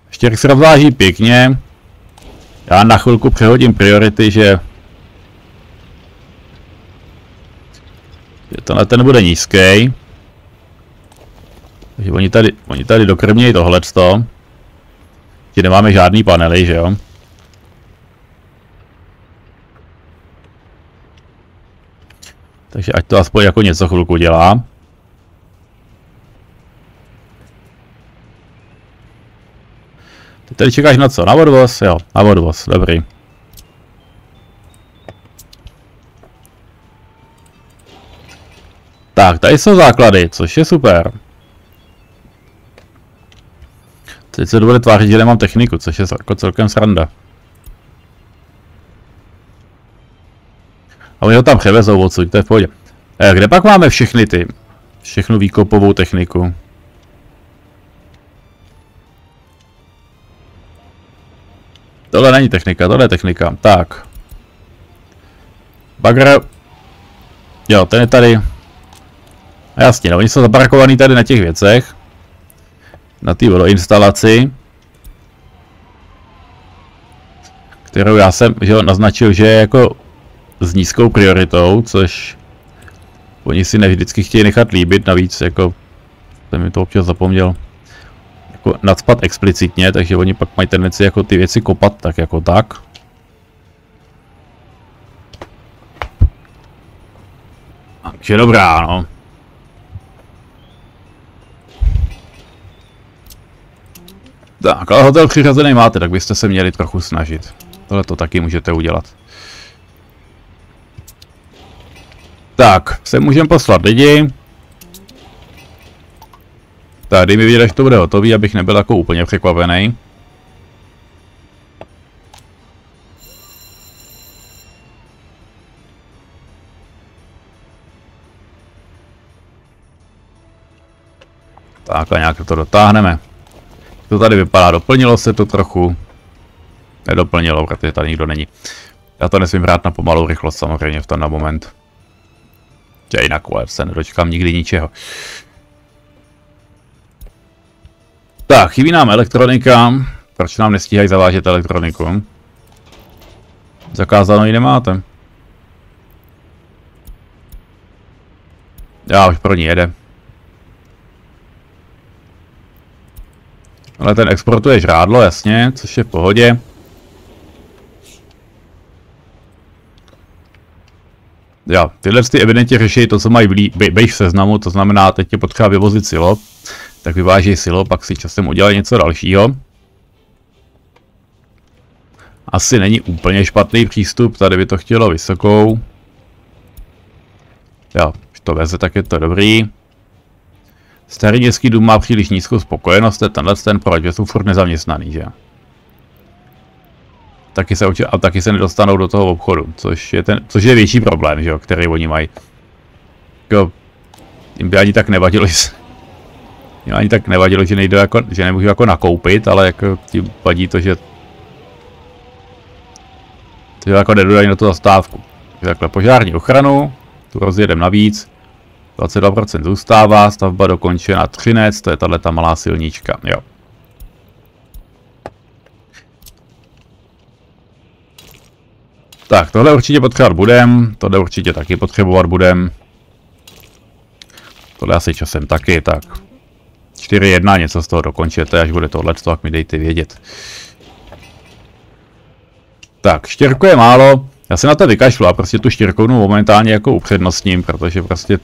Ještě se rozváží pěkně. Já na chvilku přehodím priority, že tenhle ten bude nízký. Takže oni tady, oni tady dokrmějí tohleto. Že nemáme žádný panely, že jo? Takže ať to aspoň jako něco chvilku dělá. Ty tady čekáš na co? Na odvoz? Jo, na odvoz, dobrý. Tak, tady jsou základy, což je super. Teď se bude tvářit, že nemám techniku, což je jako celkem sranda. A oni ho tam převezou odsud, to je v pohodě. E, kde pak máme všechny ty? Všechnu výkopovou techniku. Tohle není technika, tohle je technika. Tak. Bagr. Jo, ten je tady. Jasně, no, oni jsou zaparkovaný tady na těch věcech na té vodoinstalaci, kterou já jsem že naznačil, že je jako s nízkou prioritou, což oni si nevždycky chtějí nechat líbit, navíc jako jsem mi to občas zapomněl jako nadspat explicitně, takže oni pak mají tendenci jako ty věci kopat tak jako tak. Takže dobrá, no. Tak, ale hotel přiřazený máte, tak byste se měli trochu snažit. Tohle to taky můžete udělat. Tak, se můžeme poslat lidi. Tady mi vidět, až to bude hotový, abych nebyl jako úplně překvapený. Tak a nějak to dotáhneme. To tady vypadá, doplnilo se to trochu. Nedoplnilo, protože tady nikdo není. Já to nesmím hrát na pomalou rychlost samozřejmě v ten moment. Já jinak se nedočkám nikdy ničeho. Tak, chybí nám elektronika. Proč nám nestíhají zavážet elektroniku? Zakázanou ji nemáte. Já už pro ní jede. Ale ten exportuje žrádlo, jasně, což je v pohodě. Jo, tyhle ty evidentně řeší to, co mají v, v seznamu, to znamená, teď je potřeba vyvozit silo, tak vyváží silo, pak si časem udělají něco dalšího. Asi není úplně špatný přístup, tady by to chtělo vysokou. Jo, když to veze, tak je to dobrý. Starý městský dům má příliš nízkou spokojenost, tenhle ten proč, že jsou furt nezaměstnaný, že? Taky se, a taky se nedostanou do toho obchodu, což je, ten, což je větší problém, že jo, který oni mají. Jo, jim by ani tak nevadilo, *laughs* Mě ani tak nevadilo, že, nejde jako, že nemůžu jako nakoupit, ale jako tím vadí to, že to jako nedodají na tu zastávku. Takhle požární ochranu, tu rozjedem navíc. 22% zůstává, stavba dokončena Třinec, to je tahle ta malá silnička, jo. Tak, tohle určitě potřebovat budem, tohle určitě taky potřebovat budem. Tohle asi časem taky, tak. 4-1, něco z toho dokončete, až bude tohle, tak mi dejte vědět. Tak, štěrku je málo, já se na to vykašlu a prostě tu štěrkovnu momentálně jako upřednostním, protože prostě...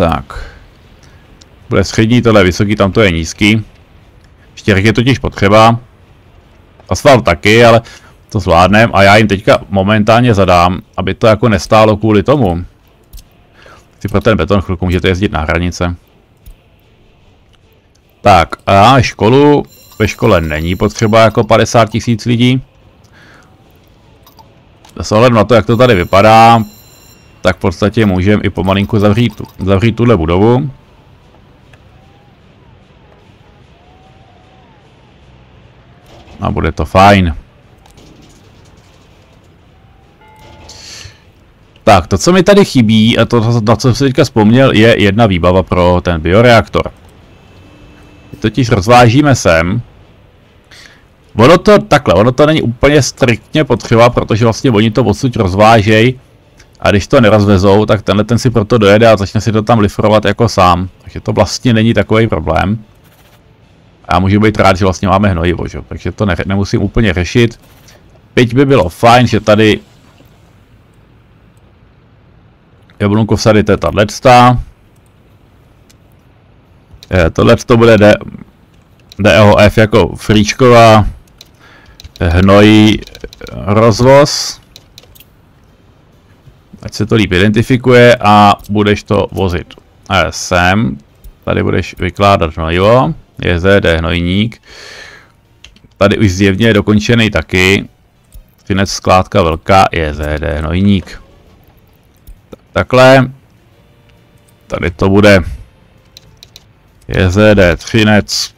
Tak. Bude střední, tohle je vysoký, tam to je nízký. Štěrk je totiž potřeba. Asfalt taky, ale to zvládnem a já jim teďka momentálně zadám, aby to jako nestálo kvůli tomu. Si pro ten beton chvilku můžete jezdit na hranice. Tak a školu, ve škole není potřeba jako 50 tisíc lidí. Ohledem na to, jak to tady vypadá, tak v podstatě můžeme i pomalinku zavřít, zavřít tuhle budovu. A bude to fajn. Tak, to, co mi tady chybí, a to, na co jsem si teďka vzpomněl, je jedna výbava pro ten bioreaktor. Totiž rozvážíme sem. Ono to takhle, ono to není úplně striktně potřeba, protože vlastně oni to odsud rozvážejí. A když to nerozvezou, tak tenhle ten si proto dojede a začne si to tam lifrovat jako sám. Takže to vlastně není takový problém. A můžu být rád, že vlastně máme hnojivo, že? takže to ne, nemusím úplně řešit. Byť by bylo fajn, že tady Jablonko je tato. Tohle to bude D, DOF jako fríčková hnojí rozvoz. Ať se to líp identifikuje a budeš to vozit sem. Tady budeš vykládat hnojivo. Je ZD hnojník. Tady už zjevně je dokončený taky. Finec skládka velká je ZD hnojník. Takhle. Tady to bude JZD Třinec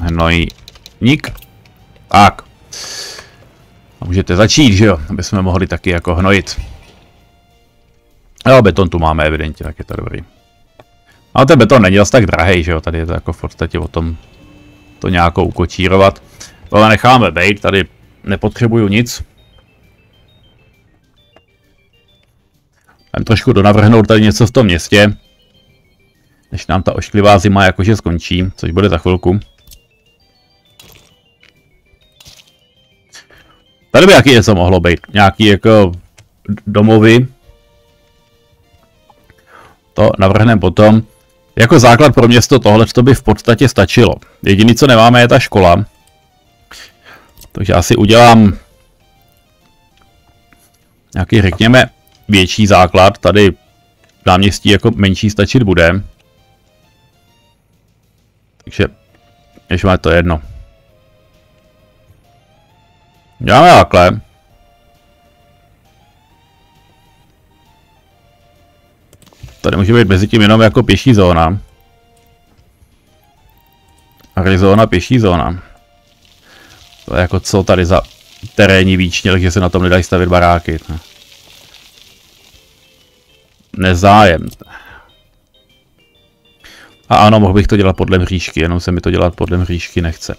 hnojník. Tak. A můžete začít, že jo, aby jsme mohli taky jako hnojit. Jo, beton tu máme evidentně, tak je to dobrý. Ale ten beton není zase tak drahý, že jo, tady je to jako v podstatě o tom to nějakou ukočírovat. Ale necháme být, tady nepotřebuju nic. Jen trošku donavrhnout tady něco v tom městě. Než nám ta ošklivá zima jakože skončí, což bude za chvilku. Tady by jaký něco mohlo být. Nějaký jako domovy. To navrhneme potom. Jako základ pro město tohle to by v podstatě stačilo. Jediný, co nemáme, je ta škola. Takže asi udělám nějaký, řekněme, větší základ. Tady náměstí jako menší stačit bude. Takže, ještě máme to jedno. Děláme takhle. Tady může být mezi tím jenom jako pěší zóna. Arizona pěší zóna. To je jako co tady za terénní výčně, že se na tom nedají stavit baráky. Nezájem. A ano, mohl bych to dělat podle mřížky, jenom se mi to dělat podle mřížky nechce.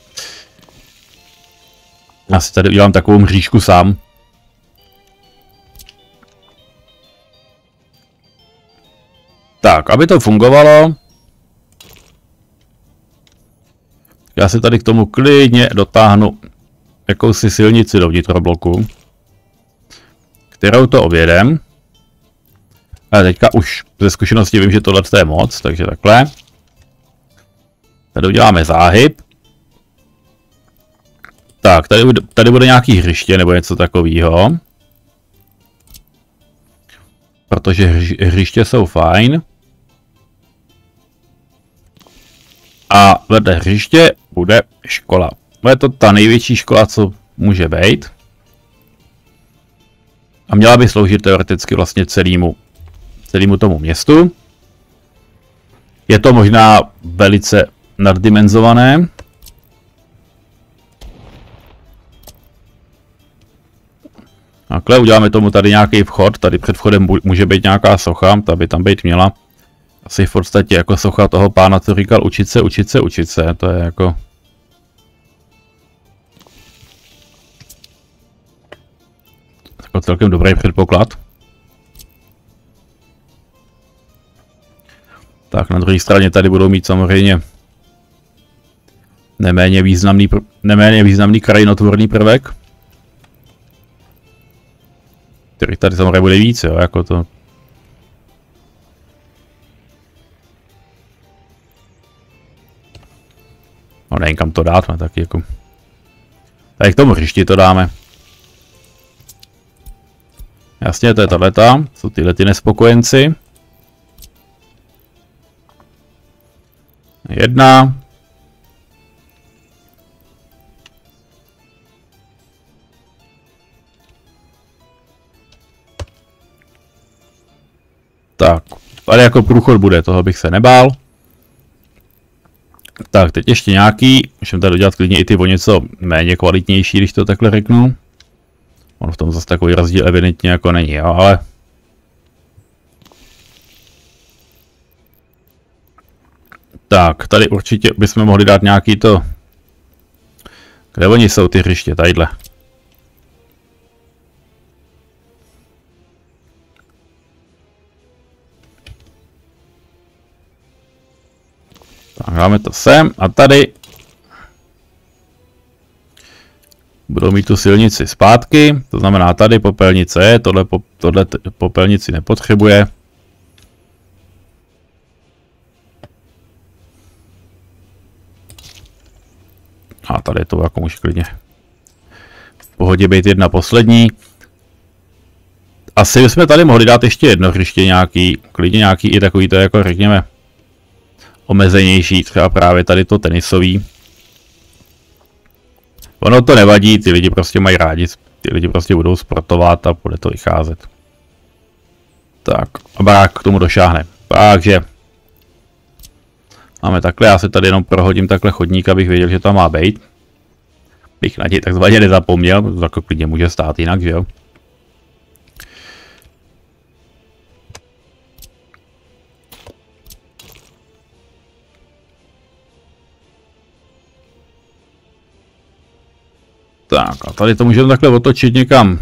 Já si tady udělám takovou mřížku sám. Tak, aby to fungovalo, já si tady k tomu klidně dotáhnu jakousi silnici do vnitrobloku, kterou to objedem. A teďka už ze zkušenosti vím, že tohle je moc, takže takhle. Tady uděláme záhyb. Tak, tady, tady bude nějaký hřiště nebo něco takového. Protože hřiště jsou fajn. A vedle hřiště bude škola. Bude to ta největší škola, co může být. A měla by sloužit teoreticky vlastně celému, celému tomu městu. Je to možná velice naddimenzované. Takhle uděláme tomu tady nějaký vchod, tady před vchodem může být nějaká socha, ta by tam být měla. Asi v podstatě jako socha toho pána, co říkal učit se, učit se, učit se, to je jako... Jako celkem dobrý předpoklad. Tak na druhé straně tady budou mít samozřejmě neméně významný, neméně významný krajinotvorný prvek. Který tady samozřejmě bude víc, jo, jako to. No nevím kam to dát, no, tak jako. Tady k tomu hřišti to dáme. Jasně, to je tohleta, jsou tyhle ty nespokojenci. Jedna. Tak, tady jako průchod bude, toho bych se nebál. Tak, teď ještě nějaký, můžeme tady udělat klidně i ty o něco méně kvalitnější, když to takhle řeknu. On v tom zase takový rozdíl evidentně jako není, jo, ale... Tak, tady určitě bychom mohli dát nějaký to... Kde oni jsou ty hřiště, tadyhle. Tak dáme to sem a tady budou mít tu silnici zpátky, to znamená tady popelnice je, tohle, po, tohle popelnici nepotřebuje. A tady je to jako může klidně v pohodě být jedna poslední. Asi bychom tady mohli dát ještě jedno hřiště nějaký, klidně nějaký i takový to jako řekněme omezenější, třeba právě tady to tenisový. Ono to nevadí, ty lidi prostě mají rádi, ty lidi prostě budou sportovat a bude to vycházet. Tak, a barák k tomu došáhne. Takže máme takhle, já se tady jenom prohodím takhle chodník, abych věděl, že tam má být. Bych na něj takzvaně nezapomněl, to jako klidně může stát jinak, že jo. Tak a tady to můžeme takhle otočit někam.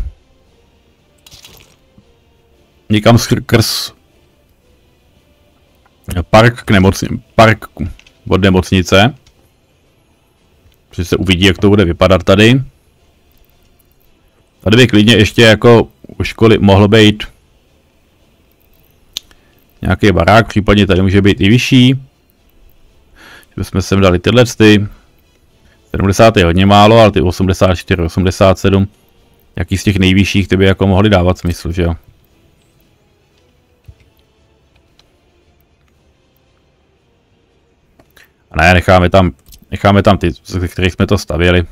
Někam skrz park k nemocni park od nemocnice. Že se uvidí, jak to bude vypadat tady. Tady by klidně ještě jako u školy mohl být nějaký barák, případně tady může být i vyšší. Že bychom sem dali tyhle ty. 70 je hodně málo, ale ty 84, 87, jaký z těch nejvyšších ty by jako mohli dávat smysl, že jo? A ne, necháme tam, necháme tam ty, ze kterých jsme to stavěli.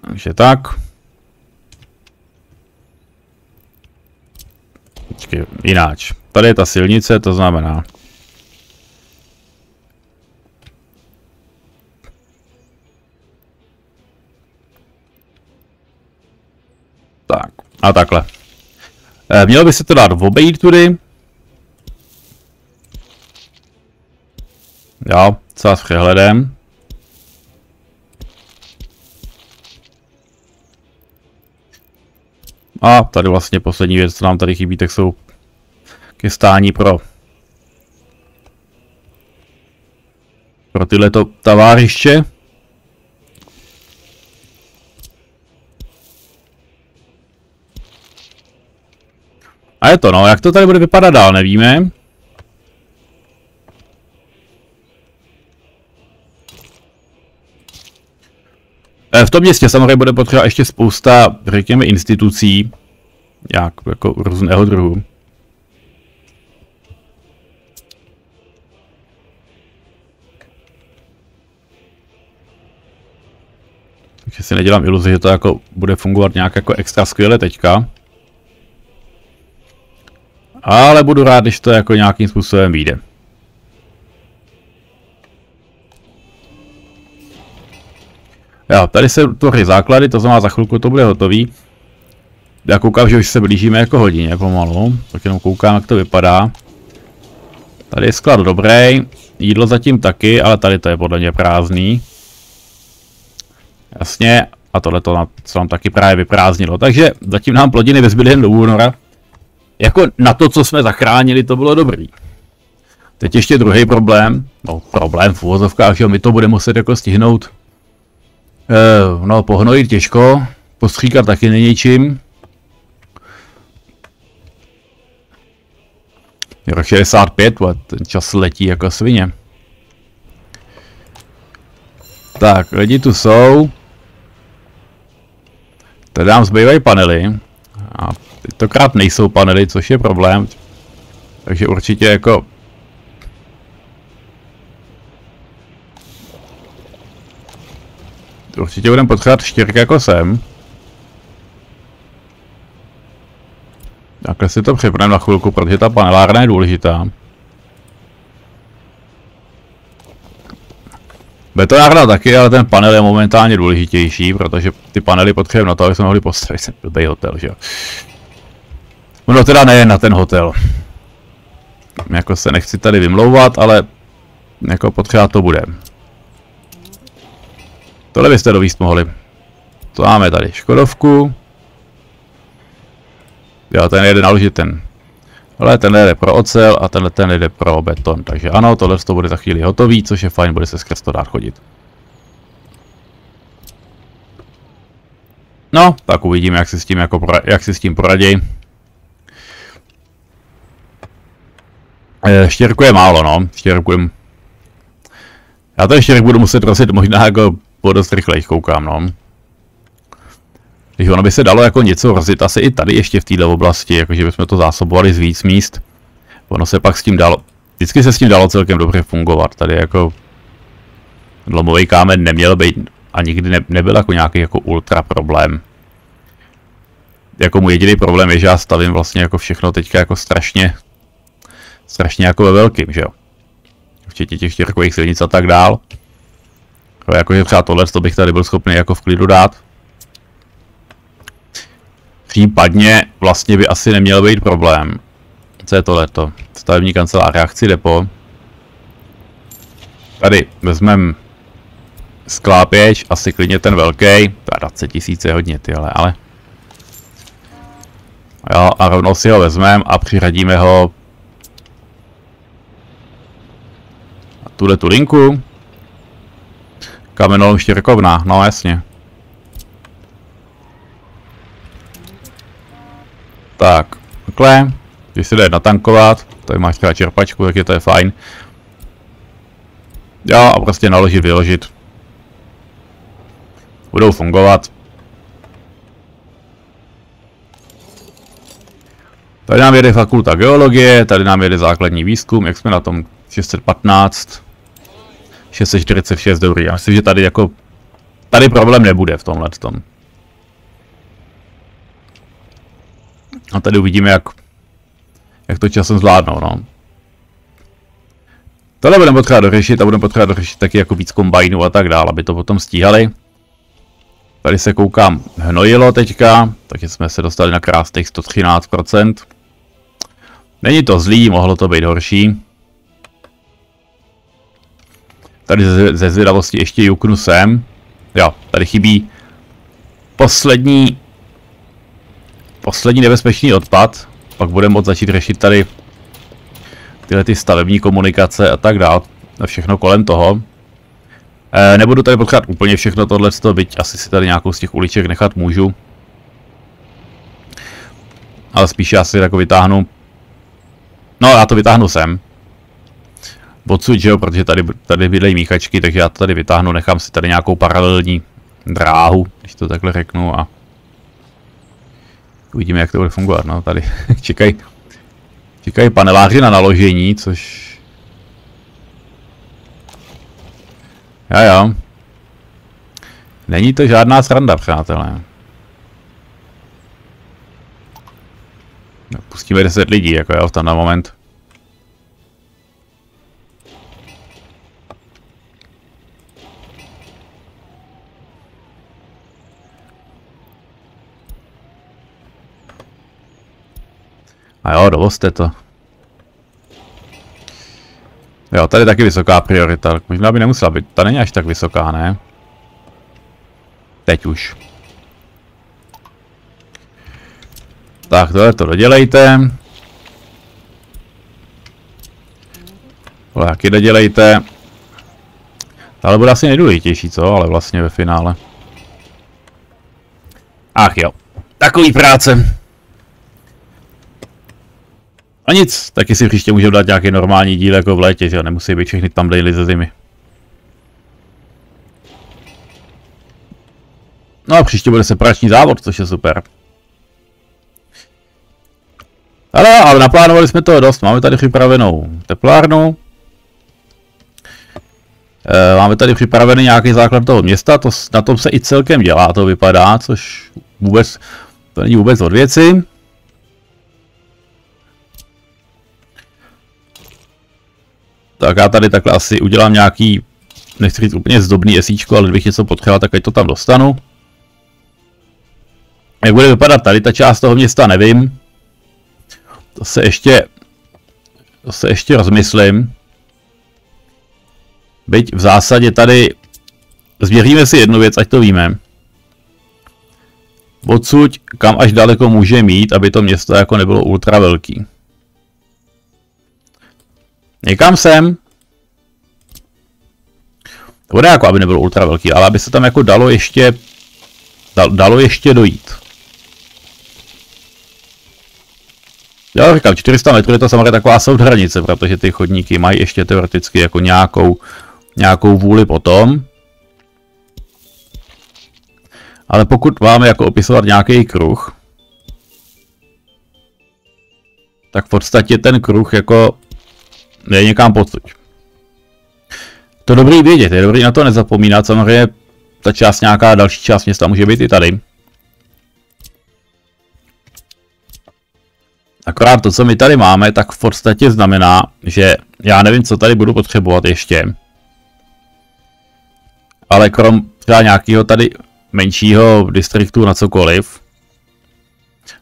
Takže tak. Počkej, jináč. Tady je ta silnice, to znamená Tak, a takhle. E, mělo by se to dát obejít tudy. Jo, co s přehledem. A tady vlastně poslední věc, co nám tady chybí, tak jsou ke stání pro pro tyhle taváriště. A je to no, jak to tady bude vypadat dál, nevíme. Eh, v tom městě samozřejmě bude potřeba ještě spousta, řekněme, institucí, jak, jako různého druhu. Takže si nedělám iluzi, že to jako bude fungovat nějak jako extra skvěle teďka. Ale budu rád, když to jako nějakým způsobem vyjde. Jo, tady se tvoří základy, to znamená za chvilku to bude hotový. Já koukám, že už se blížíme jako hodině pomalu, tak jenom koukám, jak to vypadá. Tady je sklad dobrý, jídlo zatím taky, ale tady to je podle mě prázdný. Jasně, a tohle to se nám taky právě vyprázdnilo, takže zatím nám plodiny vezbyly jen do února. Jako na to, co jsme zachránili, to bylo dobrý. Teď ještě druhý problém, no problém v úvozovkách, že my to budeme muset jako stihnout. Eh, no pohnojit těžko, postříkat taky není čím. Rok 65, ten čas letí jako svině. Tak, lidi tu jsou. Tady nám zbývají panely. A tentokrát nejsou panely, což je problém. Takže určitě jako... Určitě budeme potřebovat štěrk jako sem. Takhle si to připneme na chvilku, protože ta panelárna je důležitá. Betonárna taky, ale ten panel je momentálně důležitější, protože ty panely potřebujeme na to, aby jsme mohli postavit ten hotel, že jo. No teda ne na ten hotel. Jako se nechci tady vymlouvat, ale jako potřeba to bude. Tohle byste dovíst mohli. To máme tady Škodovku. Jo, ten jede naložit ten. Ale ten jde pro ocel a tenhle ten jde pro beton. Takže ano, tohle to bude za chvíli hotový, což je fajn, bude se skrz to dát chodit. No, tak uvidíme, jak si s tím, jako jak si s tím poradí. Eh, štěrku je málo, no. Štěrku jim... Já ten štěrk budu muset rozjet možná jako po dost rychlejch koukám, no. Takže ono by se dalo jako něco rozjet asi i tady ještě v této oblasti, jakože bychom to zásobovali z víc míst. Ono se pak s tím dalo, vždycky se s tím dalo celkem dobře fungovat. Tady jako lomový kámen neměl být a nikdy ne, nebyl jako nějaký jako ultra problém. Jako můj jediný problém je, že já stavím vlastně jako všechno teďka jako strašně, strašně jako ve velkým, že jo. Včetně těch čtyřkových silnic a tak dál. Jakože třeba tohle, to bych tady byl schopný jako v klidu dát. Případně vlastně by asi neměl být problém. Co je tohleto? Stavební kancelář, chci depo. Tady vezmeme sklápěč, asi klidně ten velký. To je 20 tisíc je hodně, tyhle, ale... Jo, a rovnou si ho vezmeme a přiradíme ho tuhle tu linku. Kamenolom štěrkovna, no jasně. Tak, takhle. Když si jde natankovat, tady máš třeba čerpačku, tak je to je fajn. Jo, a prostě naložit, vyložit. Budou fungovat. Tady nám jede fakulta geologie, tady nám jede základní výzkum, jak jsme na tom 615. 646 dobrý, já myslím, že tady jako... Tady problém nebude v tomhle tom. A tady uvidíme, jak, jak to časem zvládnou, no. Tohle budeme potřebovat dořešit a budeme potřebovat dořešit taky jako víc kombajnů a tak dále, aby to potom stíhali. Tady se koukám hnojilo teďka, takže jsme se dostali na krásných 113%. Není to zlý, mohlo to být horší. Tady ze, ze zvědavosti ještě juknu sem. Jo, tady chybí poslední poslední nebezpečný odpad, pak budeme moct začít řešit tady tyhle ty stavební komunikace a tak dál, a všechno kolem toho. E, nebudu tady potřebovat úplně všechno tohle, byť asi si tady nějakou z těch uliček nechat můžu. Ale spíše asi jako vytáhnu. No já to vytáhnu sem. Odsud, že jo, protože tady, tady bydlejí míchačky, takže já to tady vytáhnu, nechám si tady nějakou paralelní dráhu, když to takhle řeknu a Uvidíme, jak to bude fungovat, no, tady *laughs* čekají čekají paneláři na naložení, což... Já, já. Není to žádná sranda, přátelé. No, pustíme 10 lidí, jako jo, v tenhle moment. A jo, dovozte to. Jo, tady je taky vysoká priorita. Možná by nemusela být. Ta není až tak vysoká, ne? Teď už. Tak, tohle to dodělejte. Taky dodělejte. Ale bude asi nejdůležitější, co? Ale vlastně ve finále. Ach jo. Takový práce. A nic, taky si příště můžeme dát nějaký normální díl jako v létě, že jo, nemusí být všechny tam daily ze zimy. No a příště bude separační závod, což je super. Ale, ale naplánovali jsme toho dost, máme tady připravenou teplárnu. E, máme tady připravený nějaký základ toho města, to, na tom se i celkem dělá, to vypadá, což vůbec, to není vůbec od věci. Tak já tady takhle asi udělám nějaký, nechci říct úplně zdobný esíčko, ale kdybych něco potřeboval, tak ať to tam dostanu. Jak bude vypadat tady ta část toho města, nevím. To se ještě, to se ještě rozmyslím. Byť v zásadě tady změříme si jednu věc, ať to víme. Odsud, kam až daleko může mít, aby to město jako nebylo ultra velký. Někam sem. To jako, aby nebylo ultra velký, ale aby se tam jako dalo ještě, dalo ještě dojít. Já říkám, 400 metrů je to samozřejmě taková soud hranice, protože ty chodníky mají ještě teoreticky jako nějakou, nějakou vůli potom. Ale pokud máme jako opisovat nějaký kruh, tak v podstatě ten kruh jako je někam podsud. To dobrý vědět, je dobrý na to nezapomínat, samozřejmě ta část nějaká další část města může být i tady. Akorát to, co my tady máme, tak v podstatě znamená, že já nevím, co tady budu potřebovat ještě. Ale krom třeba nějakého tady menšího distriktu na cokoliv,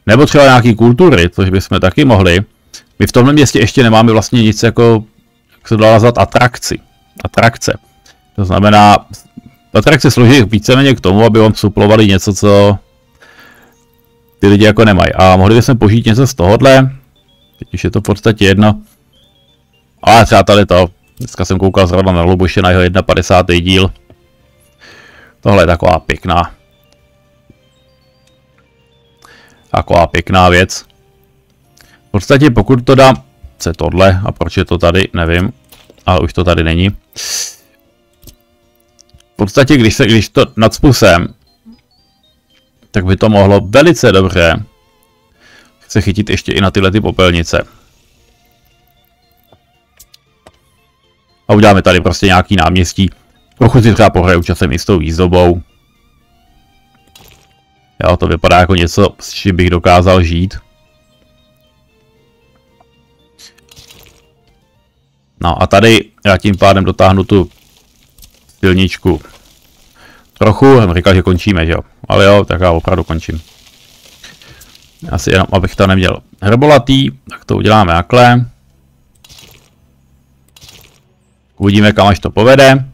nebo třeba nějaký kultury, což bychom taky mohli, my v tomhle městě ještě nemáme vlastně nic jako, jak se dá nazvat, atrakci. Atrakce. To znamená, atrakce slouží víceméně k tomu, aby vám suplovali něco, co ty lidi jako nemají. A mohli bychom požít něco z tohohle, teď už je to v podstatě jedno. Ale třeba tady to, dneska jsem koukal zrovna na Luboše na jeho 51. díl. Tohle je taková pěkná. Taková pěkná věc. Podstatě pokud to dám, je tohle a proč je to tady, nevím. Ale už to tady není. V podstatě, když, se, když to nad sem, tak by to mohlo velice dobře se chytit ještě i na tyhle ty popelnice. A uděláme tady prostě nějaký náměstí. Trochu si třeba pohraju časem i s tou výzdobou. Jo, to vypadá jako něco, s čím bych dokázal žít. No a tady já tím pádem dotáhnu tu silničku trochu, jsem říkal, že končíme, že jo. Ale jo, tak já opravdu končím. Asi jenom, abych to neměl hrbolatý, tak to uděláme takhle. Uvidíme, kam až to povede.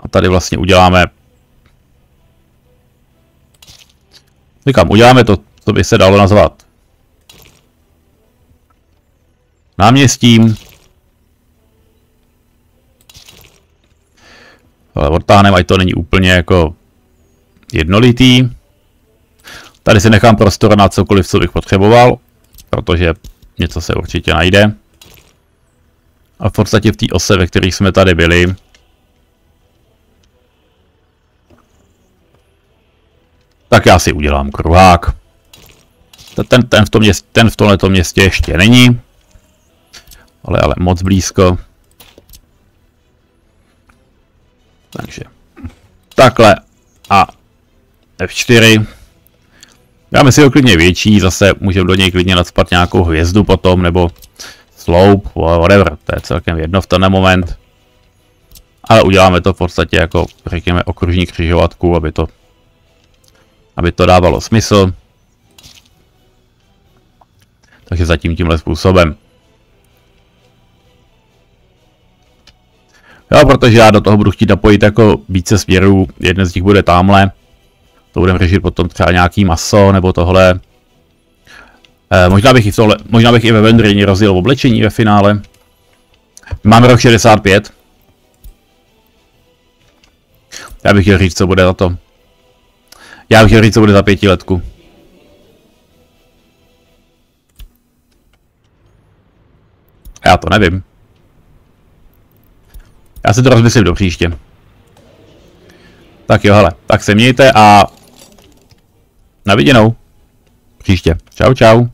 A tady vlastně uděláme... Říkám, uděláme to, co by se dalo nazvat náměstím. Ale odtáhneme, ať to není úplně jako jednolitý. Tady si nechám prostor na cokoliv, co bych potřeboval, protože něco se určitě najde. A v podstatě v té ose, ve kterých jsme tady byli, tak já si udělám kruhák. Ten, ten, v, tom městě, ten městě ještě není ale, ale moc blízko. Takže takhle a F4. Dáme si ho klidně větší, zase můžeme do něj klidně nadspat nějakou hvězdu potom, nebo slope, whatever, to je celkem jedno v ten moment. Ale uděláme to v podstatě jako, řekněme, okružní křižovatku, aby to, aby to dávalo smysl. Takže zatím tímhle způsobem. Jo, protože já do toho budu chtít napojit jako více směrů, jeden z nich bude tamhle. To budeme řešit potom třeba nějaký maso nebo tohle. Eh, možná bych i tohle, možná bych i ve Vendrině rozdělil oblečení ve finále. Máme rok 65. Já bych chtěl říct, co bude za to. Já bych chtěl říct, co bude za pětiletku. Já to nevím. Já si to rozmyslím do příště. Tak jo, hele, tak se mějte a na viděnou. Příště. Čau, čau.